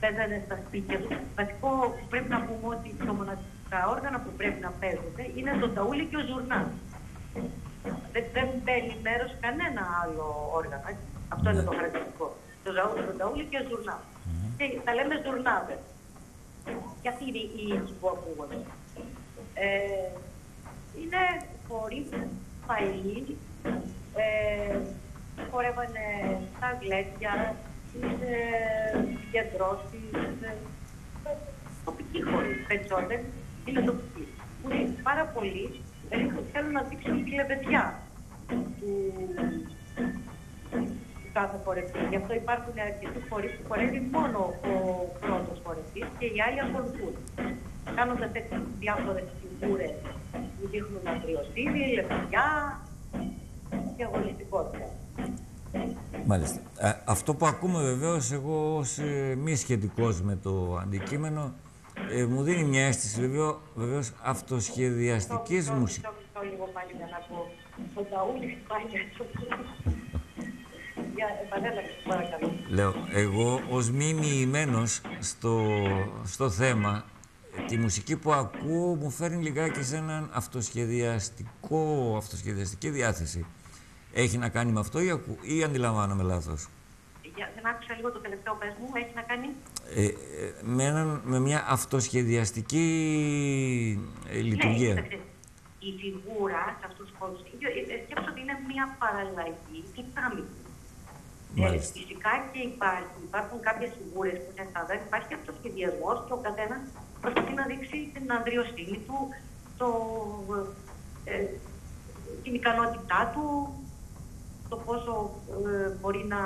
παίζανε στα σπίτια τους. Βασικό που πρέπει να πούμε ότι το μοναδικά όργανα που πρέπει να παίζονται είναι το ταούλι και ο ζουρνάς. Δεν, δεν παίρνει μέρος κανένα άλλο όργανο. έτσι. Αυτό είναι το χαρακτηριστικό. Το, ζαου- το ταούλι και ο ζουρνάς. Και τα λέμε ζουρνάδες. Και αυτή είναι η ήχη που ακούγονται. Ε, είναι χωρίς φαΐ, ε, χορεύανε στα γλέντια, στις ε, συγκεντρώσεις, ε, τοπικοί χώροι, περισσότεροι είναι τοπικοί. Που είναι πάρα πολλοί ρίχνουν- θέλουν να δείξουν τη λεβεδιά του, του κάθε χορευτή. Γι' αυτό υπάρχουν αρκετοί φορείς που χορεύει μόνο ο πρώτος χορευτής και οι άλλοι ακολουθούν. Κάνοντας έτσι διάφορες φιγούρες που δείχνουν αγριοσύνη, λεβεδιά και αγωνιστικότητα.
Μάλιστα. Ε, αυτό που ακούμε βεβαίως εγώ ως ε, μη σχετικός με το αντικείμενο ε, μου δίνει μια αίσθηση βεβαίω, βεβαίως αυτοσχεδιαστικής
Μισό,
μουσικής.
μισό, μισό λίγο πάλι για να πω. Το ταούλι πάει έτσι. Για επανέλαβε, παρακαλώ.
Λέω, εγώ ως μη μοιημένος στο, στο θέμα, ε, τη μουσική που ακούω μου φέρνει λιγάκι σε έναν αυτοσχεδιαστικό, αυτοσχεδιαστική διάθεση. Έχει να κάνει με αυτό ή, ακού, ή αντιλαμβάνομαι λάθος;
Για, δεν άκουσα λίγο το τελευταίο πες μου, έχει να κάνει;
Ε, ε, με, έναν- με μια αυτοσχεδιαστική ε, λειτουργία.
Ναι, κοίταξε, η φιγούρα σε αυτούς τους χώρους, ε, ε, σκέψω ότι είναι μια παραλλαγή του τάμικου. Ε,
Μάλιστα.
φυσικά και υπάρχει, υπάρχουν κάποιες φιγούρες που είναι στάνταρ, υπάρχει αυτοσχεδιασμός και ο καθένας προσπαθεί να δείξει την ανδριοσύνη του, το, ε, την ικανότητά του, το πόσο ε, μπορεί να,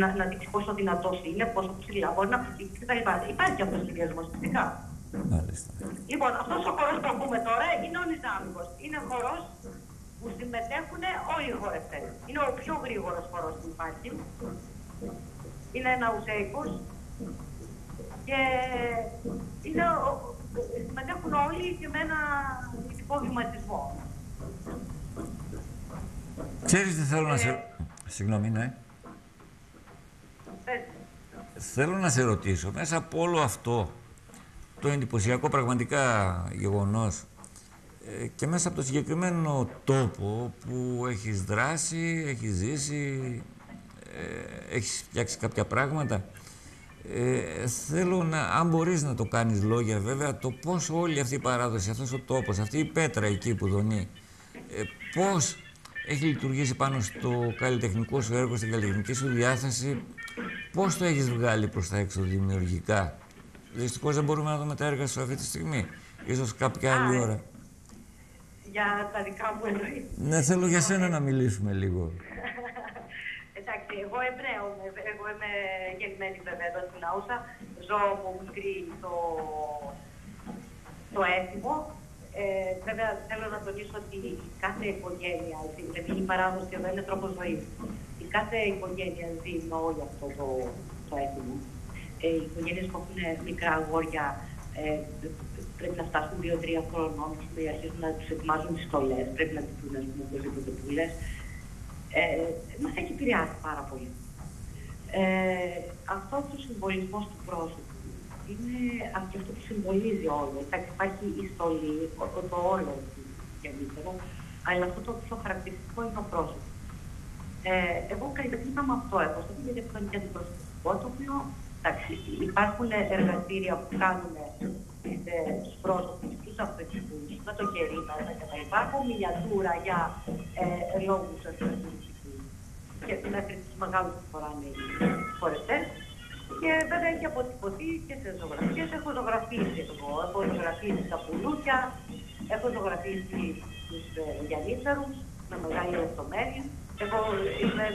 να, να δείξει πόσο δυνατός είναι, πόσο ψηλά μπορεί να ψηφίσει κτλ. Υπάρχει αυτοσχεδιασμός φυσικά.
Μάλιστα.
Λοιπόν, αυτός ο χορός που ακούμε τώρα είναι ο Νιζάμικος. Είναι χορός που συμμετέχουν όλοι οι χορευτές. Είναι ο πιο γρήγορος χορός που υπάρχει. Είναι ένα ουσέικος και είναι, ο- συμμετέχουν όλοι και με ένα ειδικό βηματισμό.
Ξέρεις τι θέλω να σε... Συγγνώμη, ναι.
Πες.
Θέλω να σε ρωτήσω, μέσα από όλο αυτό το εντυπωσιακό πραγματικά γεγονός ε, και μέσα από το συγκεκριμένο τόπο που έχεις δράσει, έχεις ζήσει, ε, έχεις φτιάξει κάποια πράγματα. Ε, θέλω να, αν μπορείς να το κάνεις λόγια βέβαια, το πώς όλη αυτή η παράδοση, αυτός ο τόπος, αυτή η πέτρα εκεί που δονεί, ε, πώς έχει λειτουργήσει πάνω στο καλλιτεχνικό σου έργο, στην καλλιτεχνική σου διάθεση, πώς το έχεις βγάλει προς τα έξω δημιουργικά; Δυστυχώς δεν μπορούμε να δούμε τα έργα σου αυτή τη στιγμή. Ίσως κάποια άλλη ώρα.
Για τα δικά μου εννοείς.
Ναι, θέλω για σένα να μιλήσουμε λίγο.
Εντάξει, εγώ Εβραίο είμαι. Εγώ είμαι γεννημένη βέβαια εδώ στην Άουσα. Ζω από μικρή το, το έθιμο. Ε, βέβαια θέλω να τονίσω ότι κάθε οικογένεια, δηλαδή η παράδοση εδώ είναι τρόπος ζωής. Η κάθε οικογένεια ζει με όλο αυτό το, το έθιμο. Ε, οι οικογένειες που έχουν μικρά αγόρια ε, πρέπει να φτάσουν 2-3 χρονών και αρχίζουν να τους ετοιμάζουν τι στολέ. Πρέπει να τις πούνε, ας πούμε, οπωσδήποτε που λες. Ε, μας έχει επηρεάσει πάρα πολύ. Ε, αυτό ο συμβολισμός του πρόσωπου είναι αυτό που συμβολίζει όλο. Εντάξει, υπάρχει η στολή, το, το όλο γενικότερο, αλλά αυτό το πιο χαρακτηριστικό είναι ο πρόσωπος. Ε, εγώ καλλιτεχνικά με αυτό έχω, στο γιατί αυτό είναι και αντιπροσωπικό, το οποίο εντάξει, υπάρχουν εργαστήρια που κάνουν στους πρόσωπους, τους αυτοκινητούς, με το κερί μέσα και τα λοιπά, από μινιατούρα για ε, λόγους και μέχρι τους μεγάλους που φοράνε οι φορετές. Και βέβαια έχει αποτυπωθεί και σε ζωγραφίες. Έχω ζωγραφίσει εγώ, έχω ζωγραφίσει τα πουλούκια, έχω ζωγραφίσει τους ε, γιανίτσαρους με μεγάλη λεπτομέρεια. Εγώ είμαι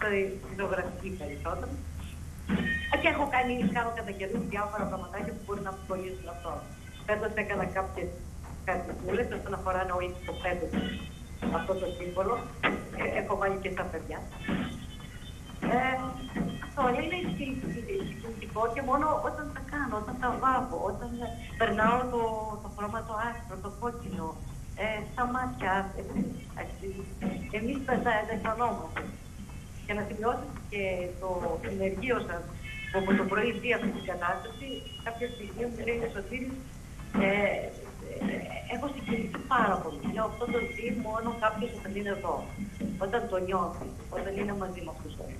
στη ζωγραφική περισσότερο. Και έχω κάνει, κάνω κατά καιρού διάφορα πραγματάκια που μπορεί να αποσχολήσουν αυτό. Φέτος έκανα κάποιες καρτικούλες όσον αφορά να όλοι το φέτος αυτό το σύμβολο. Ε, έχω βάλει και στα παιδιά. Ε, αυτό είναι συγκινητικό και μόνο όταν τα κάνω, όταν τα βάβω, όταν περνάω το, το χρώμα το άσπρο, το κόκκινο, ε, στα μάτια. Ε, εμείς δεν αισθανόμαστε. Και να σημειώσετε και το συνεργείο σας που από το πρωί δει αυτή την κατάσταση, κάποια στιγμή μου λέει ο Σωτήρης, ε, ε, έχω συγκινηθεί πάρα πολύ. Λέω αυτό το ζει μόνο κάποιος όταν είναι εδώ. Όταν το νιώθει, όταν είναι μαζί με αυτού όλου.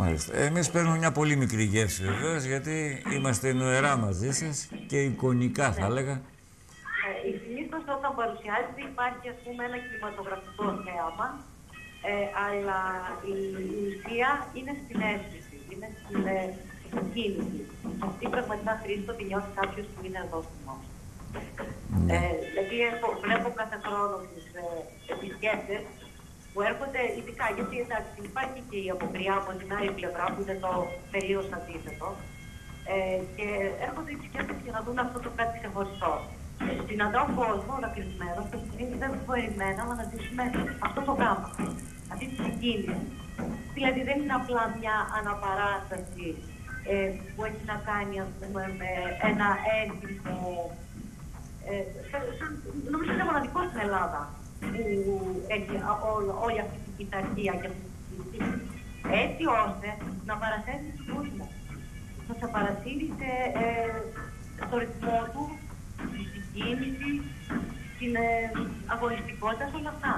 Μάλιστα. Εμείς παίρνουμε μια πολύ μικρή γεύση βεβαίως, γιατί είμαστε νοερά μαζί σας και εικονικά θα έλεγα.
Ε, Συνήθω όταν παρουσιάζεται υπάρχει ας πούμε ένα κινηματογραφικό θέαμα, ε, αλλά η, η ουσία είναι στην αίσθηση, είναι στην, ε, κίνηση. Αυτή πραγματικά Χρήστο τη νιώθει κάποιος που είναι εδώ στην ναι. Ε, δηλαδή έχω, βλέπω κάθε χρόνο τις ε, επισκέπτες που έρχονται ειδικά γιατί εντάξει υπάρχει και η αποκριά από την άλλη πλευρά που είναι το τελείως αντίθετο. Ε, και έρχονται οι επισκέπτες για να δουν αυτό το κάτι ξεχωριστό. Ε, συναντάω κόσμο δακρυσμένο που δεν περιμέναμε να ζήσουμε αυτό το πράγμα. Αυτή τη συγκίνηση. Δηλαδή δεν είναι απλά μια αναπαράσταση ε, που έχει να κάνει πούμε, με ένα έθιμο. Ε, νομίζω είναι μοναδικό στην Ελλάδα που έχει όλη αυτή την πειθαρχία και αυτή την έτσι ώστε να παρασύρει τον κόσμο. Να σε παρασύρει σε, ε, στο ρυθμό του, στην κίνηση, στην ε, αγωνιστικότητα, σε όλα αυτά.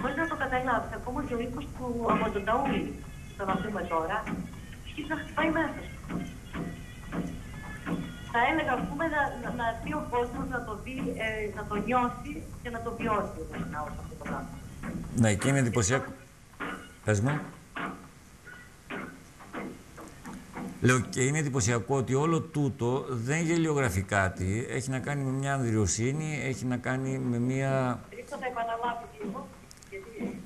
Χωρίς να το καταλάβεις, ακόμα και ο οίκος του από τον Ταούλη, που θα δούμε τώρα, αρχίζει να χτυπάει μέσα σου. Θα έλεγα, ας πούμε, να, να, να δει ο κόσμος να το δει, ε, να το νιώσει και να το βιώσει όταν περνάω σε αυτό το πράγμα.
Ναι, και είναι εντυπωσιακό. Πες μου. Λέω και είναι εντυπωσιακό ότι όλο τούτο δεν γελιογραφεί κάτι. Έχει να κάνει με μια ανδριοσύνη, έχει να κάνει με μια...
Ρίξω θα επαναλάβει λίγο, γιατί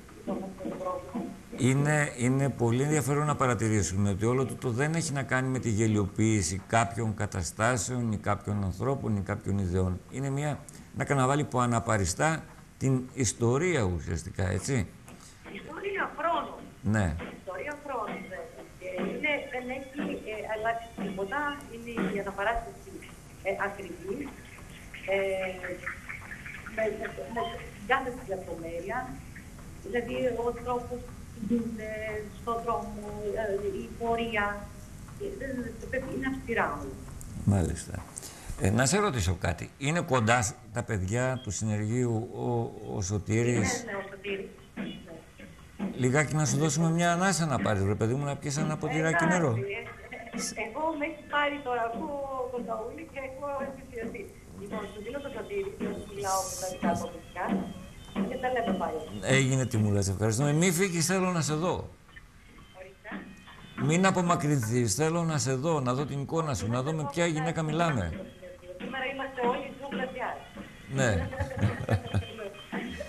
είναι, είναι πολύ ενδιαφέρον να παρατηρήσουμε ότι όλο το δεν έχει να κάνει με τη γελιοποίηση κάποιων καταστάσεων ή κάποιων ανθρώπων ή κάποιων ιδεών. Είναι μια, ένα καναβάλι που αναπαριστά την ιστορία ουσιαστικά, έτσι.
Ιστορία χρόνου.
Ναι.
Αλλάξει τίποτα. Είναι η αναπαράσταση ε, ακριβή. Ε, με, με, με κάθε λεπτομέρεια. Δηλαδή, ο τρόπος στον δρόμο, ε, η πορεία. Ε, είναι αυστηρά όλα.
Μάλιστα. Ε, να σε ρωτήσω κάτι. Είναι κοντά τα παιδιά του συνεργείου ο, ο Σωτήρης;
Ναι, ναι, ο Σωτήρης.
Λιγάκι να σου δώσουμε μια ανάσα να πάρεις, ρε παιδί μου, να πιεις ένα ποτηράκι νερό.
Εντάξει, ε, Εγώ με έχει πάρει τώρα αφού το ταούλι και έχω ενθουσιαστεί. Λοιπόν, σου δίνω το ποτήρι, μιλάω με τα δικά μου παιδιά και τα λέμε πάλι.
Έγινε τι μου λες, ευχαριστούμε. Μη φύγεις, θέλω να σε δω.
Ορίστε.
Μην απομακρυνθείς, θέλω να σε δω, να δω την εικόνα σου, να δω με ποια γυναίκα μιλάμε.
Σήμερα είμαστε όλοι zoom πλατιάς.
Ναι.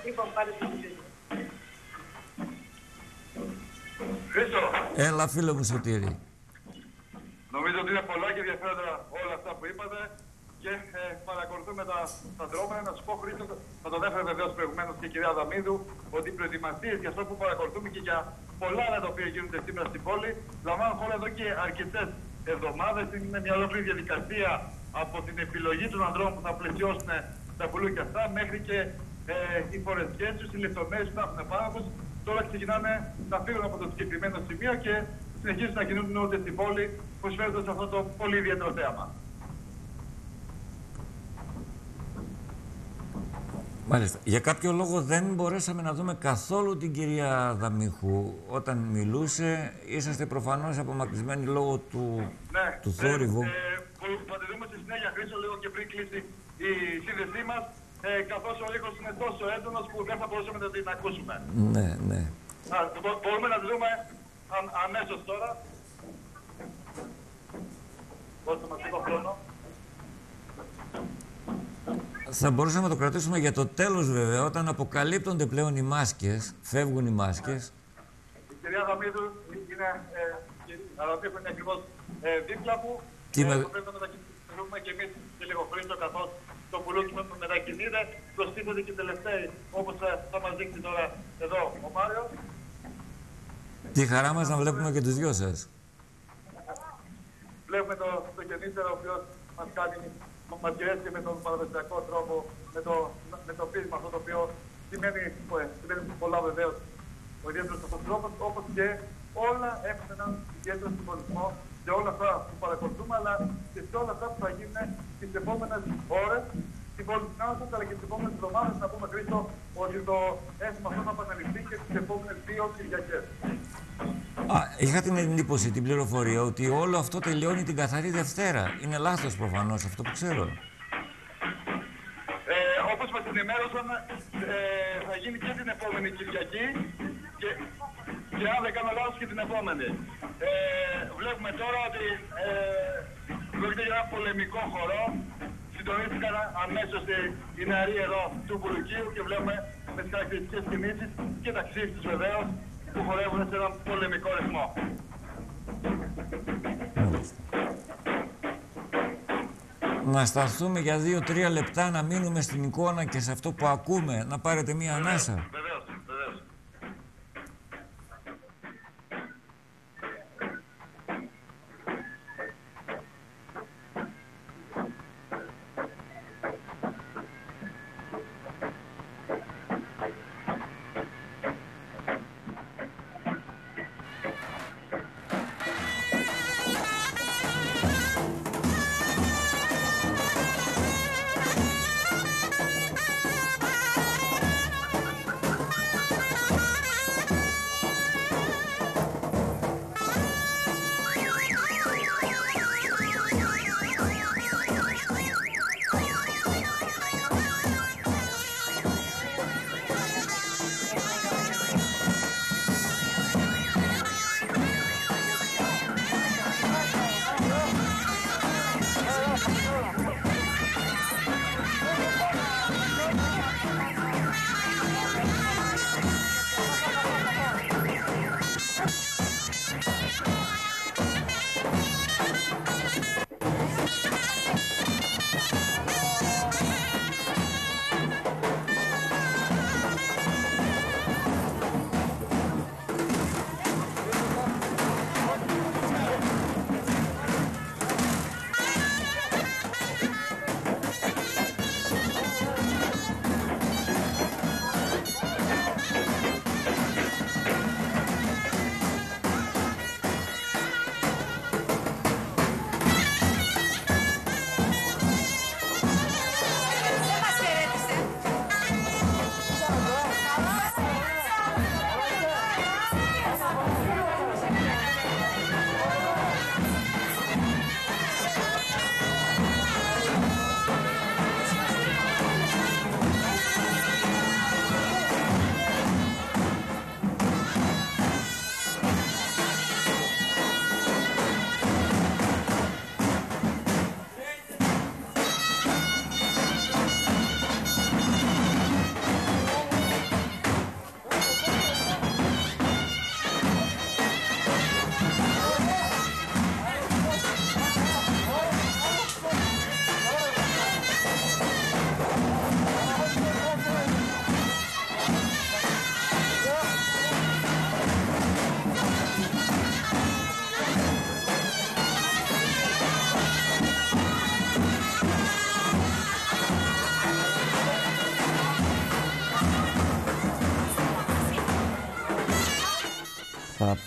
Λοιπόν, πάρε το ποτήρι.
Χρήστο,
Έλα, φίλε μου Σωτήρη.
Νομίζω ότι είναι πολλά και ενδιαφέροντα όλα αυτά που είπατε και ε, παρακολουθούμε τα, τα δρόμενα. Να σου πω, Χρήστο, θα το έφερε βεβαίως προηγουμένως και η κυρία Δαμίδου, ότι οι προετοιμασίες για αυτό που παρακολουθούμε και για πολλά άλλα τα οποία γίνονται σήμερα στην πόλη λαμβάνουν χώρα εδώ και αρκετές εβδομάδες. Είναι μια ολόκληρη διαδικασία από την επιλογή των ανδρών που θα πλαισιώσουν τα πουλούκια αυτά μέχρι και ε, οι φορεσιές τους, οι λεπτομέρειες που θα έχουν πάνω τους. Τώρα ξεκινάνε να φύγουν από το συγκεκριμένο σημείο και συνεχίζουν να κινούνται στην πόλη προσφέροντας αυτό το πολύ ιδιαίτερο θέαμα.
Μάλιστα. Για κάποιο λόγο δεν μπορέσαμε να δούμε καθόλου την κυρία Δαμίχου όταν μιλούσε. Είσαστε προφανώς απομακρυσμένοι λόγω του,
Ναι,
του θόρυβου.
Ε, ε, που θα τη δούμε στη συνέχεια, Χρήστο, λίγο και πριν κλείσει η σύνδεσή μας, ε, καθώς ο ήχος είναι τόσο έντονος που δεν θα μπορούσαμε να την ακούσουμε.
Ναι, ναι.
Α, μπο- μπορούμε να τη δούμε αμ- αμέσως τώρα. Δώστε μας λίγο χρόνος.
Θα μπορούσαμε να το κρατήσουμε για το τέλος βέβαια, όταν αποκαλύπτονται πλέον οι μάσκες, φεύγουν οι μάσκες.
Η κυρία Δαμίδου είναι, ε, κυρία Δαμίδου είναι ακριβώς ε, δίπλα μου.
Τι με-
Ε, πρέπει να μετακινηθούμε και εμείς και λίγο πριν το καθώς το πουλούκι με μετακινείται. Προστίθεται και τελευταίοι, όπως ε, θα μας δείξει τώρα εδώ ο Μάριος.
Τη χαρά μας να βλέπουμε και τους δυο σας.
Βλέπουμε το, το γεννήτερο, ο οποίος μας κάνει, μας γυρέσει με τον παραδοσιακό τρόπο, με το, με το πείσμα αυτό το οποίο σημαίνει, ε, σημαίνει πολλά βεβαίως ο ιδιαίτερος αυτός τρόπος, όπως και όλα έχουν έναν ιδιαίτερο συμβολισμό σε όλα αυτά που παρακολουθούμε, αλλά και σε όλα αυτά που θα γίνουν τις επόμενες ώρες, στην πόλη της Νάνωσας, αλλά και τις επόμενες εβδομάδες, να πούμε Χρήστο, ότι το έθιμο αυτό θα επαναληφθεί και τις επόμενες δύο Κυριακές.
Α, είχα την εντύπωση, την πληροφορία, ότι όλο αυτό τελειώνει την καθαρή Δευτέρα. Είναι λάθος προφανώς αυτό που ξέρω.
Ε, όπως μας ενημέρωσαν, ε, θα γίνει και την επόμενη Κυριακή και, και αν δεν κάνω λάθος και την επόμενη. Ε, βλέπουμε τώρα ότι ε, πρόκειται για ένα πολεμικό χορό. Συντονίστηκαν αμέσως οι, οι νεαροί εδώ του Μπουλουκίου και βλέπουμε με τις χαρακτηριστικές κινήσεις και τα τους βεβαίως που χορεύουν σε έναν πολεμικό ρυθμό.
Να σταθούμε για δύο-τρία λεπτά, να μείνουμε στην εικόνα και σε αυτό που ακούμε, να πάρετε μία ανάσα.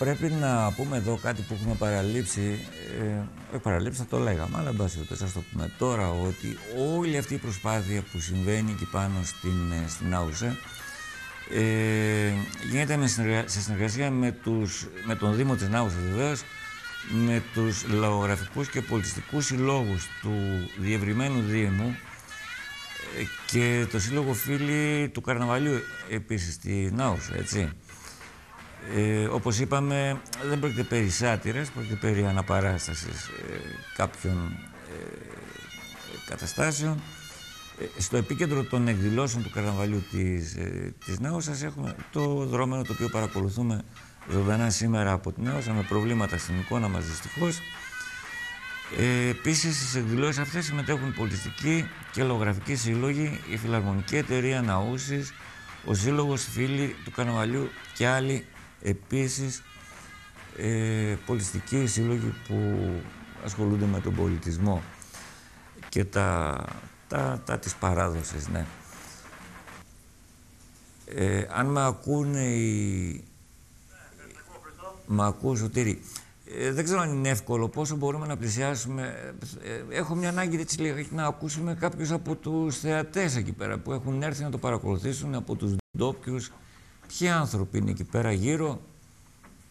Πρέπει να πούμε εδώ κάτι που έχουμε παραλείψει. Ε, όχι παραλείψει, θα το λέγαμε, αλλά εν πάση περιπτώσει, το πούμε τώρα ότι όλη αυτή η προσπάθεια που συμβαίνει εκεί πάνω στην, ε, στην Άουσα ε, γίνεται με σε συνεργασία με, τους, με τον Δήμο της Νάουσα βεβαίως, με τους λαογραφικούς και πολιτιστικούς συλλόγους του διευρυμένου Δήμου ε, και το Σύλλογο Φίλοι του Καρναβαλιού επίσης στη Νάουσα, έτσι. Ε, όπως είπαμε, δεν πρόκειται περί σάτυρας, πρόκειται περί αναπαράστασης ε, κάποιων ε, καταστάσεων. Ε, στο επίκεντρο των εκδηλώσεων του καρναβαλιού της, ε, της Νέωσας έχουμε το δρόμενο το οποίο παρακολουθούμε ζωντανά σήμερα από την Νέωσα με προβλήματα στην εικόνα μας δυστυχώς. Ε, Επίσης, στις εκδηλώσεις αυτές συμμετέχουν πολιτιστικοί και λογογραφικοί σύλλογοι, η Φιλαρμονική Εταιρεία Ναούσης, ο Σύλλογος Φίλοι του Καρναβαλιού και άλλοι επίσης ε, πολιτιστικοί σύλλογοι που ασχολούνται με τον πολιτισμό και τα, τα, τα της παράδοσης, ναι. Ε, αν με ακούνε οι... Μ' ακούω, Σωτήρη. Ε, δεν ξέρω αν είναι εύκολο πόσο μπορούμε να πλησιάσουμε. Ε, έχω μια ανάγκη έτσι, να ακούσουμε κάποιους από τους θεατές εκεί πέρα που έχουν έρθει να το παρακολουθήσουν, από τους ντόπιους Ποιοι άνθρωποι είναι εκεί πέρα γύρω;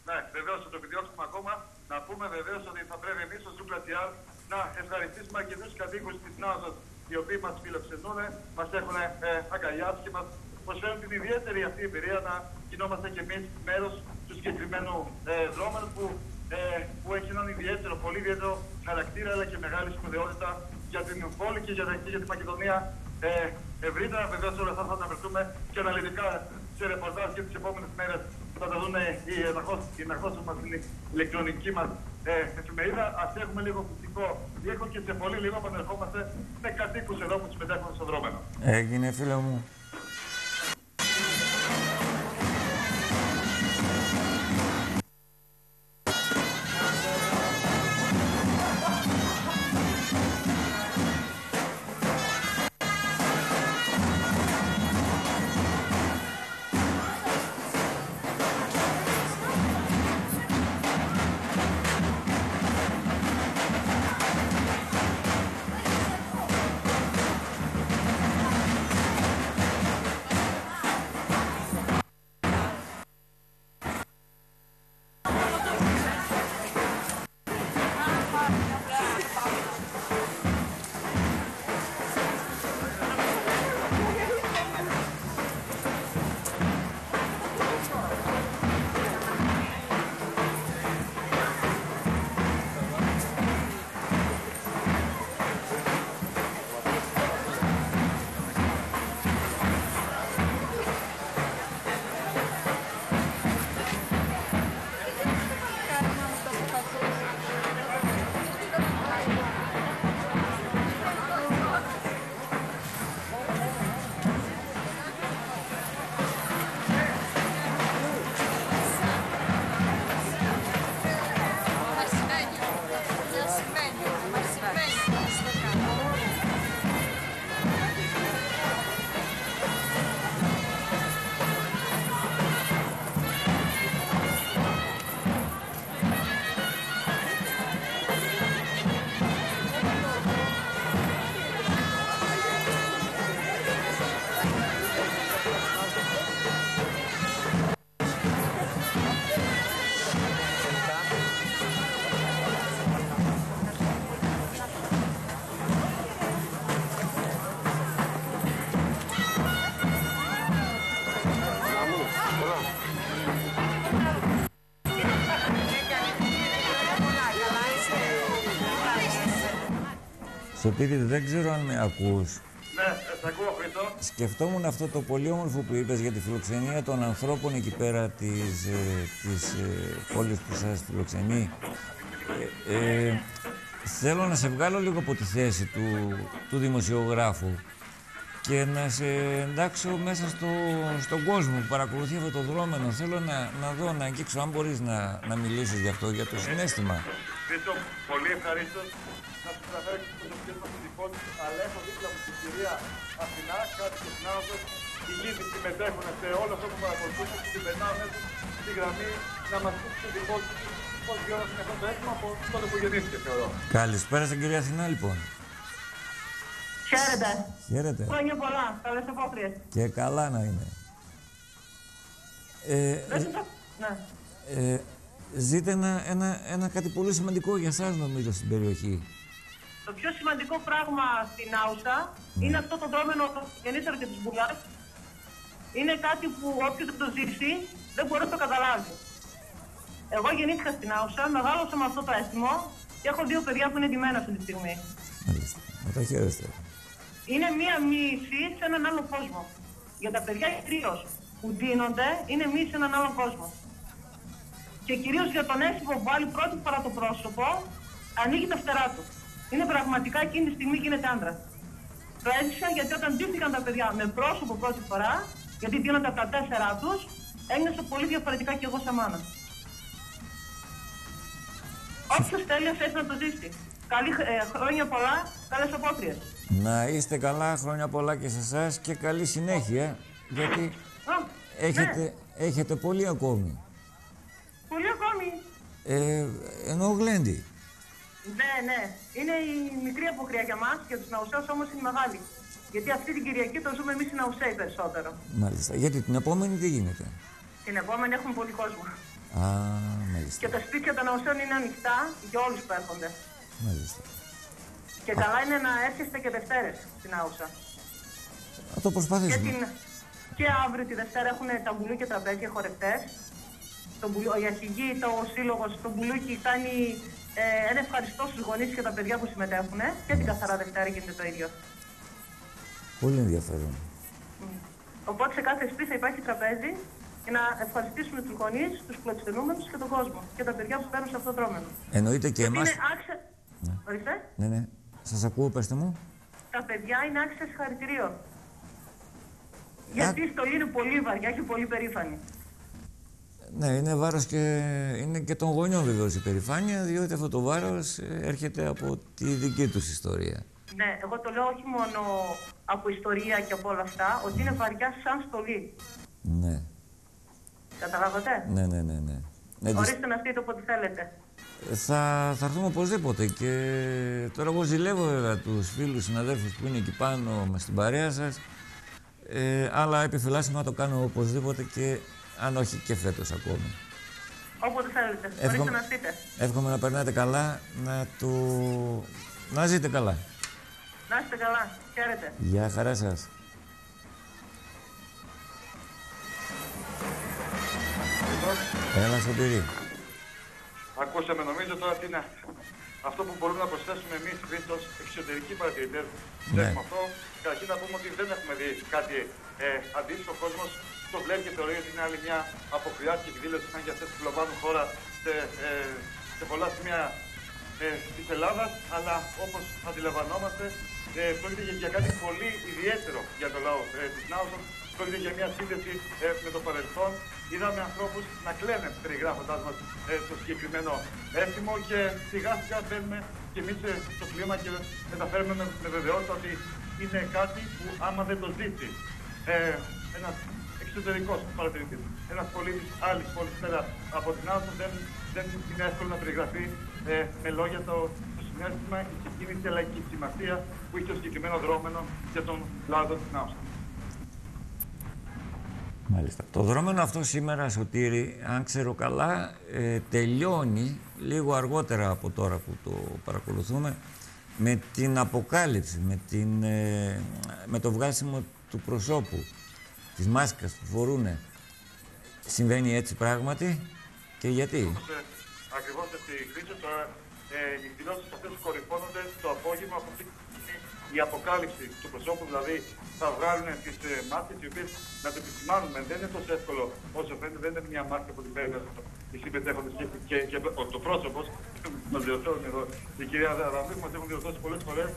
Ναι, βεβαίως θα το επιδιώξουμε ακόμα. Να πούμε βεβαίως ότι θα πρέπει εμείς ως Ζούγκλατιάλ να ευχαριστήσουμε και του κατοίκους της Νάζο οι οποίοι μας φιλοξενούν, μας έχουν ε, αγκαλιάσει και μας προσφέρουν την ιδιαίτερη αυτή εμπειρία να γινόμαστε κι εμείς μέρος του συγκεκριμένου ε, δρόμου που, ε, που έχει έναν ιδιαίτερο, πολύ ιδιαίτερο χαρακτήρα αλλά και μεγάλη σπουδαιότητα για την πόλη και για, για τη Μακεδονία ε, ευρύτερα. Βεβαίως όλα αυτά θα αναφερθούμε και αναλυτικά σε ρεπορτάζ και τις επόμενες μέρες θα τα δουν οι εναρχώσεις μας στην ηλεκτρονική μας ε, εφημερίδα. Ας έχουμε λίγο φυσικό ήχο και σε πολύ λίγο επανερχόμαστε με κατοίκους εδώ που συμμετέχουν στο δρόμενο.
Έγινε φίλο μου. Σωτήρη, δεν ξέρω αν με ακούς.
Ναι, σε ακούω, Χρήστο.
Σκεφτόμουν αυτό το πολύ όμορφο που είπες για τη φιλοξενία των ανθρώπων εκεί πέρα της, ε, της ε, πόλης που σας φιλοξενεί. Ε, ε, θέλω να σε βγάλω λίγο από τη θέση του, του δημοσιογράφου και να σε εντάξω μέσα στο, στον κόσμο που παρακολουθεί αυτό το δρόμενο. Θέλω να, να δω, να αγγίξω, αν μπορείς να, να μιλήσεις γι' αυτό, για το συνέστημα.
Χρήστο, πολύ ευχαρίστω να σου αναφέρω και στο τοπικό μας λοιπόν, αλλά έχω δίπλα μου την κυρία Αθηνά, κάτι και συνάδελφος, οι ήδη συμμετέχουν σε όλο αυτό που παρακολουθούμε και την περνάω μέσα στη γραμμή να μας πείτε πώς, πώς βιώνουν αυτό το έθιμο από τότε που γεννήθηκε, θεωρώ.
Καλησπέρα στην κυρία Αθηνά, λοιπόν.
Χαίρετε.
Χαίρετε.
Χρόνια πολλά. Καλές απόκριες.
Και καλά να είναι. Ε,
Δεν σας- Ναι.
ε, ζείτε ένα, ένα, ένα κάτι πολύ σημαντικό για σας νομίζω στην περιοχή.
Το πιο σημαντικό πράγμα στην Άουσα είναι αυτό το δρόμενο το γεννήτερο και της Μπουλάς. Είναι κάτι που όποιος δεν το ζήσει δεν μπορεί να το καταλάβει. Εγώ γεννήθηκα στην Άουσα, μεγάλωσα με αυτό το έθιμο και έχω δύο παιδιά που είναι ντυμένα αυτή τη στιγμή.
Μάλιστα. Να τα χαίρεστε.
Είναι μία μύηση σε έναν άλλο κόσμο. Για τα παιδιά κυρίως που ντύνονται, είναι μύηση σε έναν άλλο κόσμο. Και κυρίως για τον έθιμο που βάλει πρώτη φορά το πρόσωπο, ανοίγει τα φτερά του. Είναι πραγματικά εκείνη τη στιγμή γίνεται άντρα. Το έζησα γιατί όταν ντύθηκαν τα παιδιά με πρόσωπο πρώτη φορά, γιατί ντύνονται από τα τέσσερα τους, ένιωσα πολύ διαφορετικά και εγώ σαν μάνα. Όποιος θέλει θέλει να το ζήσει. Καλή, ε, χρόνια πολλά, καλές απόκριες.
Να είστε καλά, χρόνια πολλά και σε εσάς και καλή συνέχεια, γιατί
Α,
έχετε, έχετε πολύ ακόμη.
Πολύ ακόμη.
Ε, ενώ γλέντι.
Ναι, ναι. Είναι η μικρή αποκριά για μας, για τους Ναουσέους όμως είναι η μεγάλη. Γιατί αυτή την Κυριακή το ζούμε εμείς οι Ναουσέοι περισσότερο.
Μάλιστα. Γιατί την επόμενη τι γίνεται;
Την επόμενη έχουμε πολύ κόσμο.
Α, μάλιστα.
Και τα σπίτια των Ναουσέων είναι ανοιχτά για όλους που έρχονται.
μάλιστα.
Και καλά είναι να έρχεστε και Δευτέρες στην Άουσα.
Θα το
Και,
προσπαθήσουμε.
την... και αύριο τη Δευτέρα έχουν τα μπουλούκια τραπέζια χορευτές. Το μπουλου... Η αρχηγή, το σύλλογος, το μπουλούκι κάνει ε, ένα ευχαριστώ στους γονείς και τα παιδιά που συμμετέχουν. Και την καθαρά Δευτέρα γίνεται το ίδιο.
Πολύ ενδιαφέρον.
Οπότε σε κάθε σπίτι θα υπάρχει τραπέζι για να ευχαριστήσουμε τους γονείς, τους φιλοξενούμενους και τον κόσμο. Και τα παιδιά που παίρνουν σε αυτό το δρόμενο.
Εννοείται και
Γιατί
εμάς...
είναι άξια. Ορίστε.
Ναι, ναι. Σας ακούω, πέστε μου.
Τα παιδιά είναι άξια συγχαρητηρίων. Γιατί η στολή είναι πολύ βαριά και πολύ περήφανη.
Ναι, είναι βάρος και είναι και των γονιών βεβαίως η περηφάνεια, διότι αυτό το βάρος ε, έρχεται από τη δική τους ιστορία.
Ναι, εγώ το λέω όχι μόνο από ιστορία και από όλα αυτά, ότι είναι βαριά σαν στολή.
Ναι,
Καταλάβατε;
ναι, ναι, ναι. ναι. Ναι, δυσ-
Ορίστε να στείλετε όποτε θέλετε.
θα, θα έρθουμε οπωσδήποτε και τώρα εγώ ζηλεύω βέβαια τους φίλους συναδέλφους που είναι εκεί πάνω με στην παρέα σας ε, αλλά επιφυλάσσομαι να το κάνω οπωσδήποτε και αν όχι και φέτος ακόμη.
Όποτε θέλετε. Ορίστε
Εύχομαι,
να στείλετε.
εύχομαι να περνάτε καλά, να, το... να ζείτε καλά.
Να είστε καλά. Χαίρετε.
Γεια χαρά σας. Έλα Σωτηρή.
Ακούσαμε νομίζω τώρα τι είναι αυτό που μπορούμε να προσθέσουμε εμείς Χρήστος εξωτερικοί παρατηρητές.
Ναι.
Έχουμε αυτό. Καταρχήν να πούμε ότι δεν έχουμε δει κάτι ε, αντίστοιχο. Ο κόσμος το βλέπει και θεωρεί ότι είναι άλλη μια αποκριάτικη εκδήλωση σαν και αυτές που λαμβάνουν χώρα σε, ε, σε πολλά σημεία ε, της Ελλάδας. Αλλά όπως αντιλαμβανόμαστε ε, πρόκειται για, για κάτι πολύ ιδιαίτερο για το λαό ε, της Νάουσας. Πρόκειται για μια σύνδεση ε, με το παρελθόν. Είδαμε ανθρώπους να κλαίνε περιγράφοντάς μας ε, το συγκεκριμένο έθιμο και σιγά σιγά μπαίνουμε και εμείς ε, στο κλίμα και μεταφέρουμε με, με βεβαιότητα ότι είναι κάτι που άμα δεν το ζήσει ε, ένας εξωτερικός παρατηρητής, ένας πολίτης άλλης πόλης πέρα από την Άουσα δεν, δεν είναι εύκολο να περιγραφεί ε, με λόγια το, το συνέστημα, η συγκίνηση αλλά και η σημασία που έχει το συγκεκριμένος δρόμενο για τον λαό της Άουσα.
Μάλιστα. Το δρόμενο αυτό σήμερα, Σωτήρη, αν ξέρω καλά, ε, τελειώνει λίγο αργότερα από τώρα που το παρακολουθούμε με την αποκάλυψη, με, την, ε, με το βγάσιμο του προσώπου, της μάσκας που φορούνε. Συμβαίνει έτσι πράγματι και γιατί;
Ε, Ακριβώς στη Χρήση τώρα ε, οι εκδηλώσεις αυτές κορυφώνονται το απόγευμα από αυτή η αποκάλυψη του προσώπου, δηλαδή θα βγάλουν τις ε, μάσκες οι οποίες να το επισημάνουμε. Δεν είναι τόσο εύκολο όσο φαίνεται, δεν είναι μια μάσκα που την παίρνουν οι συμμετέχοντες και, και, και, ο, το πρόσωπος, μας διορθώνουν εδώ η κυρία Δαραβή, μας έχουν διορθώσει πολλές φορές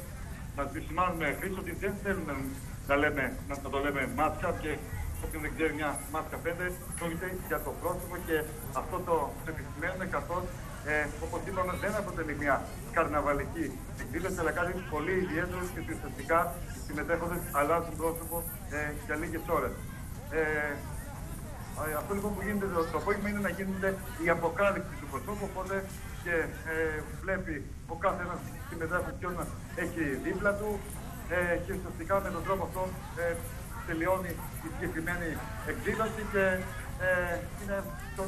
να επισημάνουμε χρήση ότι δεν θέλουμε να, λέμε, να, να το λέμε μάσκα και όποιον δεν ξέρει μια μάσκα πέντε, πρόκειται για το πρόσωπο και αυτό το επισημαίνουμε καθώς ε, όπως είπαμε δεν αποτελεί μια καρναβαλική εκδήλωση αλλά κάτι πολύ ιδιαίτερο και ουσιαστικά οι συμμετέχοντες αλλάζουν πρόσωπο ε, για λίγες ώρες. Ε, Ε, αυτό λοιπόν που γίνεται το, το απόγευμα είναι να γίνεται η αποκάλυψη του προσώπου, οπότε και ε, βλέπει ο κάθε ένας συμμετέχον ποιον έχει δίπλα του ε, και ουσιαστικά με τον τρόπο αυτό ε, τελειώνει η συγκεκριμένη εκδήλωση και ε, είναι το,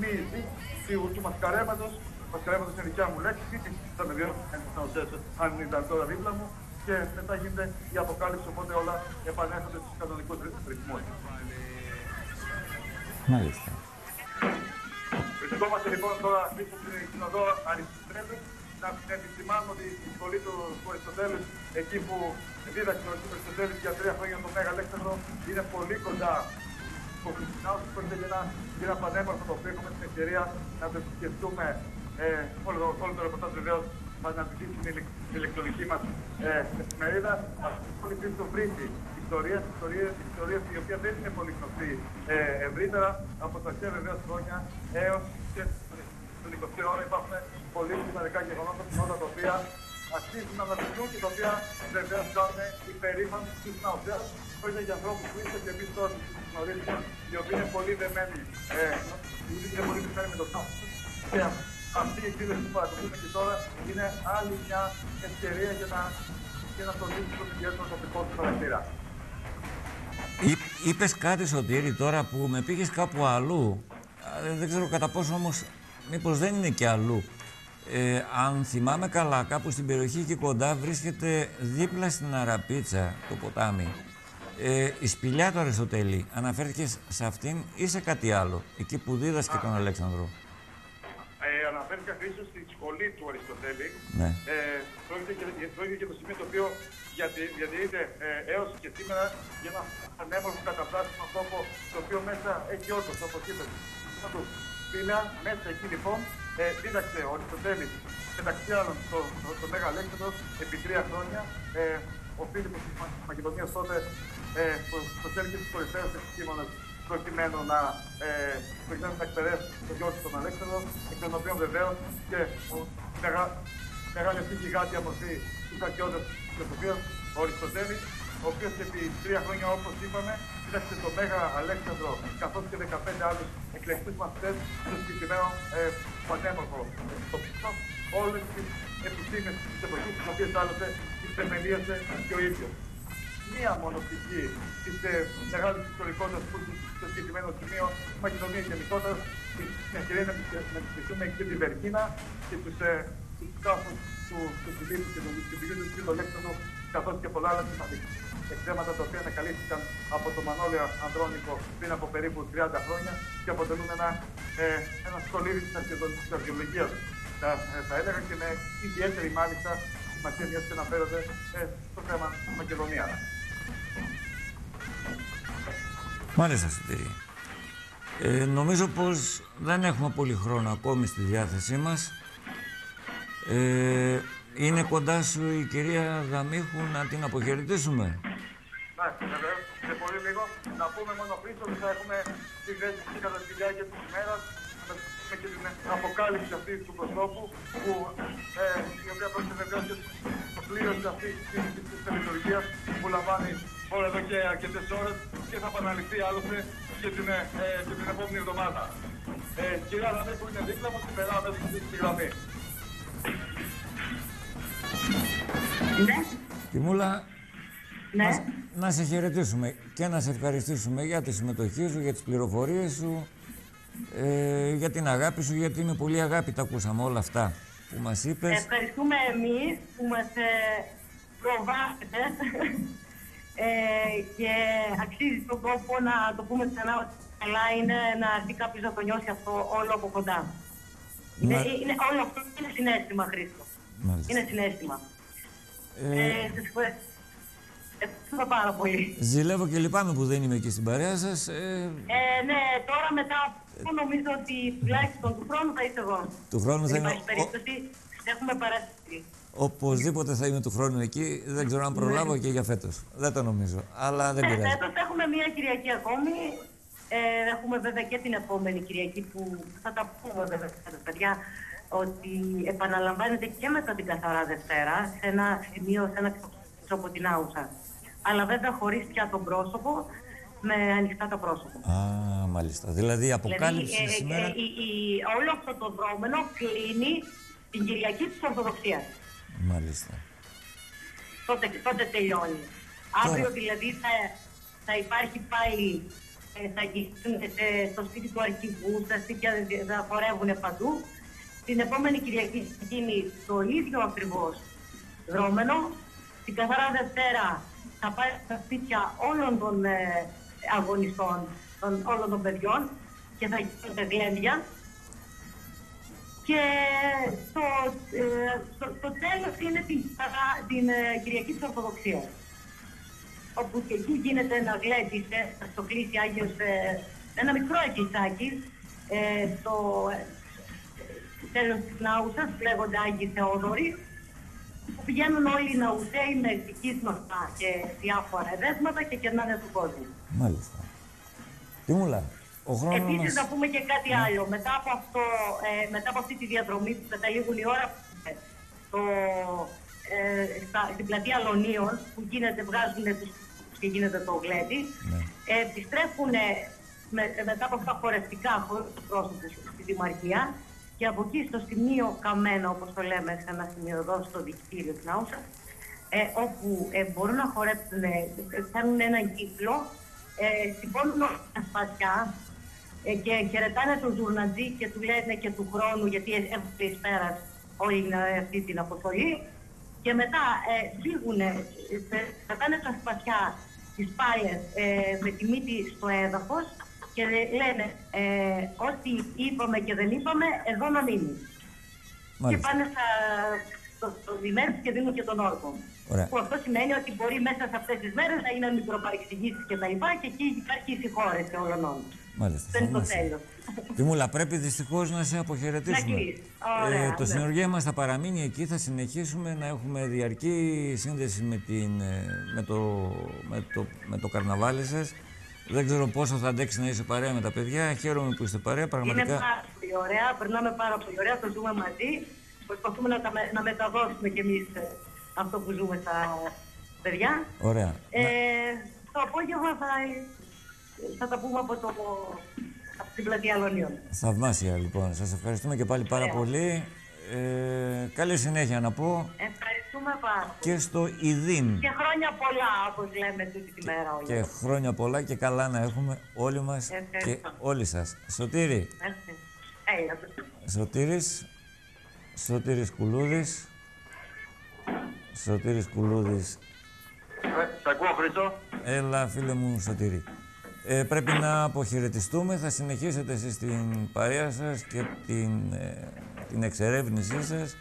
μύηση του, του μασκαρέματος. Μασκαρέματος είναι δικιά μου λέξη, θα με βιώσει αν ήταν τώρα δίπλα μου και μετά γίνεται η αποκάλυψη, οπότε όλα επανέρχονται στους κανονικούς ρυθμούς.
Μάλιστα.
Βρισκόμαστε λοιπόν τώρα πίσω στην συνοδό Αριστοτέλου. Να επισημάνω ότι η σχολή του Αριστοτέλου, εκεί που δίδαξε ο Αριστοτέλου για τρία χρόνια το Μέγα Αλέξανδρο, είναι πολύ κοντά στο Χριστινάου. Πρόκειται για ένα, για ένα πανέμορφο το οποίο έχουμε την ευκαιρία να το επισκεφτούμε ε, όλο, όλο το ρεπορτάζ βεβαίως μας να την ηλεκτρονική μας ε, εφημερίδα. Αυτό είναι το βρήκε ιστορία, ιστορία, ιστορία η οποία δεν είναι πολύ γνωστή ε, ευρύτερα από τα αρχαία βεβαίως χρόνια έως και στον 20ο αιώνα υπάρχουν πολύ σημαντικά γεγονότα κοινότητα τα οποία αρχίζουν να αναπτυχθούν και τα οποία βεβαίως κάνουν υπερήφανοι του ναοσέα. Πρόκειται για ανθρώπους που είστε και εμείς τώρα τους γνωρίζουμε, οι οποίοι είναι πολύ δεμένοι, ε, είναι πολύ δεμένοι με το τόπο. Και αυτή η εκδήλωση που παρακολουθούμε και τώρα είναι άλλη μια ευκαιρία για να, για να τονίσουμε τον ιδιαίτερο τοπικό τους χαρακτήρα.
Είπες κάτι Σωτήρη τώρα που με πήγες κάπου αλλού. Δεν ξέρω κατά πόσο όμως μήπως δεν είναι και αλλού. Ε, αν θυμάμαι καλά, κάπου στην περιοχή εκεί κοντά βρίσκεται δίπλα στην Αραπίτσα, το ποτάμι. Ε, η σπηλιά του Αριστοτέλη, αναφέρθηκες σε αυτήν ή σε κάτι άλλο, εκεί που δίδασκε τον Αλέξανδρο;
Ε, αναφέρθηκα ίσως στη σχολή του Αριστοτέλη.
Ναι.
Ε, πρόκειται και, για το σημείο το οποίο διατηρείται ε, έως και σήμερα για ένα ανέμορφο καταπλάσιμο τόπο το οποίο μέσα έχει όντως, όπως είπες, το πίνα, μέσα εκεί λοιπόν ε, δίδαξε ο Αριστοτέλης μεταξύ άλλων το, το, το Μέγα Αλέξανδρος επί τρία χρόνια. Ε, ο Φίλιππος της Μακεδονίας τότε ε, προσέλκυε τους κορυφαίους επιστήμονες προκειμένου να, ε, προκειμένου να εκπαιδεύσει το γιο του τον Αλέξανδρο, εκ των οποίων βεβαίως και ο μεγα, μεγάλη αυτή γιγάντια μορφή του αρχαιότητας φιλοσοφία, ο Αριστοτέλης, ο οποίος επί τρία χρόνια, όπως είπαμε, κοίταξε τον Μέγα Αλέξανδρο καθώς και 15 άλλους εκλεκτούς μαθητές στο συγκεκριμένο ε, πανέμορφο τοπικό, όλες τις επιστήμες της εποχής, τις οποίες άλλωστε τις θεμελίωσε και ο ίδιος. Μία μόνο πτυχή της ε, μεγάλης ιστορικότητας που στο συγκεκριμένο σημείο, η Μακεδονίας γενικότερα, την ευκαιρία να επισκεφτούμε και τη Βεργίνα και τους ε, κάπου του, του Φιλίππου και του Φιλίππου του Φίλου Αλέξανδρου, καθώς και πολλά άλλα εκθέματα τα οποία ανακαλύφθηκαν από το Μανώλιο Ανδρώνικο πριν από περίπου 30 χρόνια και αποτελούν ένα, ε, ένα σκολίδι της αρχαιολογίας. Θα, ε, θα έλεγα και με ιδιαίτερη μάλιστα σημασία μιας και αναφέρονται ε, στο θέμα της Μακεδονίας.
Μάλιστα, Σωτήρη. Ε, νομίζω πως δεν έχουμε πολύ χρόνο ακόμη στη διάθεσή μας. Ε, είναι κοντά σου η κυρία Δαμίχου να την αποχαιρετήσουμε;
Ναι, βεβαίω. Σε πολύ λίγο να πούμε μόνο πριν ότι θα έχουμε τη θέση κατά τη διάρκεια της ημέρας με και την αποκάλυψη αυτή του προσώπου που, ε, η οποία πρόκειται βεβαίω και πλήρωση αυτή της λειτουργία που λαμβάνει όλο εδώ και αρκετές ώρες και θα επαναληφθεί άλλωστε και την, ε, και την επόμενη εβδομάδα. Ε, κυρία Δαμίχου που είναι δίπλα μου, την περάμε στη γραμμή.
Ναι.
Τιμούλα,
Ναι.
να, να σε χαιρετήσουμε και να σε ευχαριστήσουμε για τη συμμετοχή σου, για τις πληροφορίες σου, ε, για την αγάπη σου, γιατί είναι πολύ αγάπη τα ακούσαμε όλα αυτά που μας είπες.
Ευχαριστούμε εμείς που μας ε, προβάλλετε ε, και αξίζει τον κόπο να το πούμε ξανά ότι καλά είναι να έρθει κάποιος να το νιώσει αυτό όλο από κοντά. Είναι,
Να-
είναι, όλο αυτό είναι συνέστημα, Χρήστο.
Μάλιστα.
Είναι συνέστημα.
Ε,
Ε, σας ευχαριστώ. Ευχαριστώ πάρα πολύ.
ζηλεύω και λυπάμαι που δεν είμαι εκεί στην παρέα σας. Ε,
Ε, ναι, τώρα μετά νομίζω ότι τουλάχιστον του χρόνου θα είστε εδώ.
του χρόνου θα
Δεν
είμαι...
υπάρχει περίπτωση. Έχουμε παραστεί.
Οπωσδήποτε θα είμαι του χρόνου εκεί. Δεν ξέρω αν προλάβω και για φέτος. Δεν το νομίζω. Αλλά δεν
Ε,
πειράζει.
φέτος έχουμε μία Κυριακή ακόμη. Ε, έχουμε βέβαια και την επόμενη Κυριακή που θα τα πούμε βέβαια στα παιδιά ότι επαναλαμβάνεται και μετά την Καθαρά Δευτέρα σε ένα σημείο, σε ένα ξενοδοχείο από την Άουσα. Αλλά βέβαια χωρίς πια τον πρόσωπο με ανοιχτά τα πρόσωπα.
Α, μάλιστα. Δηλαδή η αποκάλυψη
δηλαδή, ε,
σήμερα...
ε, η, η- όλο αυτό το δρόμενο κλείνει την Κυριακή της Ορθοδοξίας.
Μάλιστα.
τότε, τότε τελειώνει. Αύριο δηλαδή θα, θα υπάρχει πάλι, ε, θα γυρίσουν σε- στο σπίτι του αρχηγού, στα σπίτια θα χορεύουν παντού. Την επόμενη Κυριακή θα γίνει το ίδιο ακριβώς δρόμενο. Την καθαρά Δευτέρα θα πάει στα σπίτια όλων των ε, αγωνιστών, των, όλων των παιδιών και θα γίνονται γλέντια. Και το, ε, το, το τέλος είναι την, παρά- την ε, Κυριακή της Ορθοδοξίας. Όπου και εκεί γίνεται ένα γλέντι σε- στο κλείσει Άγιος, ε, ένα μικρό εκκλησάκι, ε, στο ε, τέλος της Νάουσας, που λέγονται Άγιοι Θεόδωροι, που πηγαίνουν όλοι οι ναουσαίοι με ευτυχίσματα και διάφορα εδέσματα και κερνάνε τον κόσμο.
Μάλιστα. Τιμούλα, ο χρόνος
Επίσης
μας...
να πούμε και κάτι άλλο. Μετά από, αυτό, ε, μετά από αυτή τη διαδρομή που καταλήγουν η ώρα ε, το, ε, στα, στην πλατεία Λονίων που γίνεται, βγάζουν τους και γίνεται το γλέντι,
Ναι.
ε, επιστρέφουν με, μετά από αυτά χορευτικά χωρίς τους πρόσωπους στη Δημαρχία και από εκεί στο σημείο Καμένο, όπως το λέμε, σε ένα σημείο εδώ στο δικητήριο της Νάουσα, ε, όπου ε, μπορούν να χορέψουν, ε, κάνουν έναν κύκλο, ε, σηκώνουν όλα τα σπαθιά ε, και χαιρετάνε τον Ζουρναντζή και του λένε και του χρόνου, γιατί έχουν εις πέρας όλη ε, αυτή την αποστολή. Και μετά ε, φύγουν, ε, ε, κρατάνε τα σπαθιά, τις πάλες ε, με τη μύτη στο έδαφος και λέ- λένε ε, ό,τι είπαμε και δεν είπαμε, εδώ να μείνει. Και
Μάλιστα.
πάνε στα, στο, στο διμέρες και δίνουν και τον όρκο.
Ωραία.
Που αυτό σημαίνει ότι μπορεί μέσα σε αυτές τις μέρες να είναι μικροπαρεξηγήσεις και τα λοιπά και εκεί υπάρχει η συγχώρεση όλων όλων.
Μάλιστα.
Αυτό είναι το
θαυμάσια.
τέλος.
Τιμούλα, πρέπει δυστυχώς να σε αποχαιρετήσουμε.
Να κλείσεις. Ωραία,
το
ναι.
συνεργείο μας θα παραμείνει εκεί, θα συνεχίσουμε να έχουμε διαρκή σύνδεση με, την, ε, με, το, με, το, με το καρναβάλι σας. Δεν ξέρω πόσο θα αντέξει να είσαι παρέα με τα παιδιά. Χαίρομαι που είστε παρέα.
Είναι
Πραγματικά.
πάρα πολύ ωραία, περνάμε πάρα πολύ ωραία, το ζούμε μαζί. Προσπαθούμε να, τα, με- να μεταδώσουμε κι εμείς ε, αυτό που ζούμε στα παιδιά.
Ωραία.
Ε, το απόγευμα θα, θα τα πούμε από, το, από την πλατεία Λονίων.
Θαυμάσια λοιπόν. Σας ευχαριστούμε και πάλι πάρα
Ωραία.
πολύ. Ε, καλή συνέχεια να πω
Ευχαριστούμε πάρα πολύ.
και στο ΙΔΙΝ.
Και χρόνια πολλά, όπως λέμε τούτη τη μέρα όλοι.
Και χρόνια πολλά και καλά να έχουμε όλοι μας και
Ευχαριστώ.
όλοι σας. Σωτήρη,
Έτσι. Έλα, το-
Σωτήρης, Σωτήρης Κουλούδης, Σωτήρης Κουλούδης,
Ε, Σ' ακούω, Χρήστο;
έλα φίλε μου Σωτήρη. Ε, πρέπει να αποχαιρετιστούμε, θα συνεχίσετε εσείς την παρέα σας και την, ε, την εξερεύνησή σας.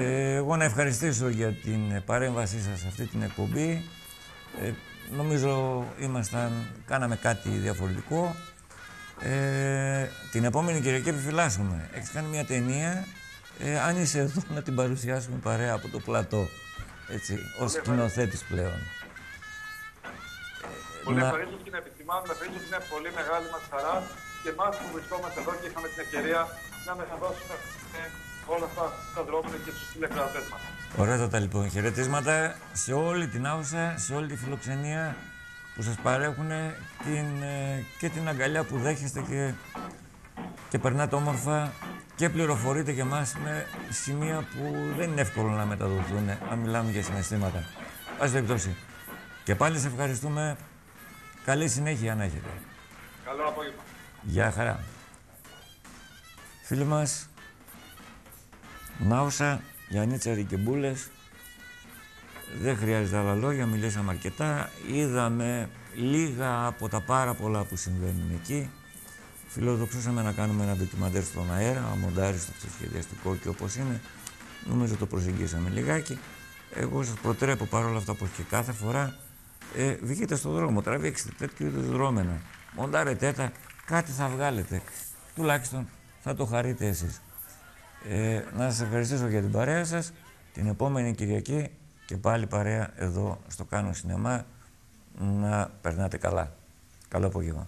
Ε, εγώ να ευχαριστήσω για την παρέμβασή σας σε αυτή την εκπομπή. Ε, νομίζω ήμασταν, κάναμε κάτι διαφορετικό. Ε, την επόμενη Κυριακή επιφυλάσσουμε. Έχεις κάνει μια ταινία, ε, αν είσαι εδώ να την παρουσιάσουμε παρέα από το πλατό. Έτσι, ως σκηνοθέτης πλέον.
Πολύ
να-
ευχαρίστως και να επισημάνουμε Χρήστο ότι είναι πολύ μεγάλη μας χαρά και εμάς που βρισκόμαστε εδώ και είχαμε την ευκαιρία να μεταδώσουμε ε, όλα αυτά τα δρόμενα και στου τηλεκρατές μας.
Ωραία τα λοιπόν. Χαιρετίσματα σε όλη την άουσα, σε όλη τη φιλοξενία που σας παρέχουν την, ε, και την αγκαλιά που δέχεστε και, και περνάτε όμορφα και πληροφορείτε και εμάς με σημεία που δεν είναι εύκολο να μεταδοθούν αν μιλάμε για συναισθήματα. Πάση περιπτώσει. Και πάλι σε ευχαριστούμε. Καλή συνέχεια να έχετε.
Καλό απόγευμα.
Γεια χαρά. Φίλοι μας, Νάουσα, Γιαννίτσα και Μπούλες. Δεν χρειάζεται άλλα λόγια, μιλήσαμε αρκετά. Είδαμε λίγα από τα πάρα πολλά που συμβαίνουν εκεί. Φιλοδοξούσαμε να κάνουμε ένα ντοκιμαντέρ στον αέρα, αμοντάριστο, σχεδιαστικό και όπως είναι. Νομίζω το προσεγγίσαμε λιγάκι. Εγώ σας προτρέπω παρόλα αυτά πως και κάθε φορά ε, βγείτε στον δρόμο, τραβήξτε τέτοιου είδους δρόμενα. Μοντάρετε τα, κάτι θα βγάλετε. Τουλάχιστον θα το χαρείτε εσείς. Ε, να σας ευχαριστήσω για την παρέα σας. Την επόμενη Κυριακή και πάλι παρέα εδώ στο Κάνω Σινεμά. Να περνάτε καλά. Καλό απόγευμα.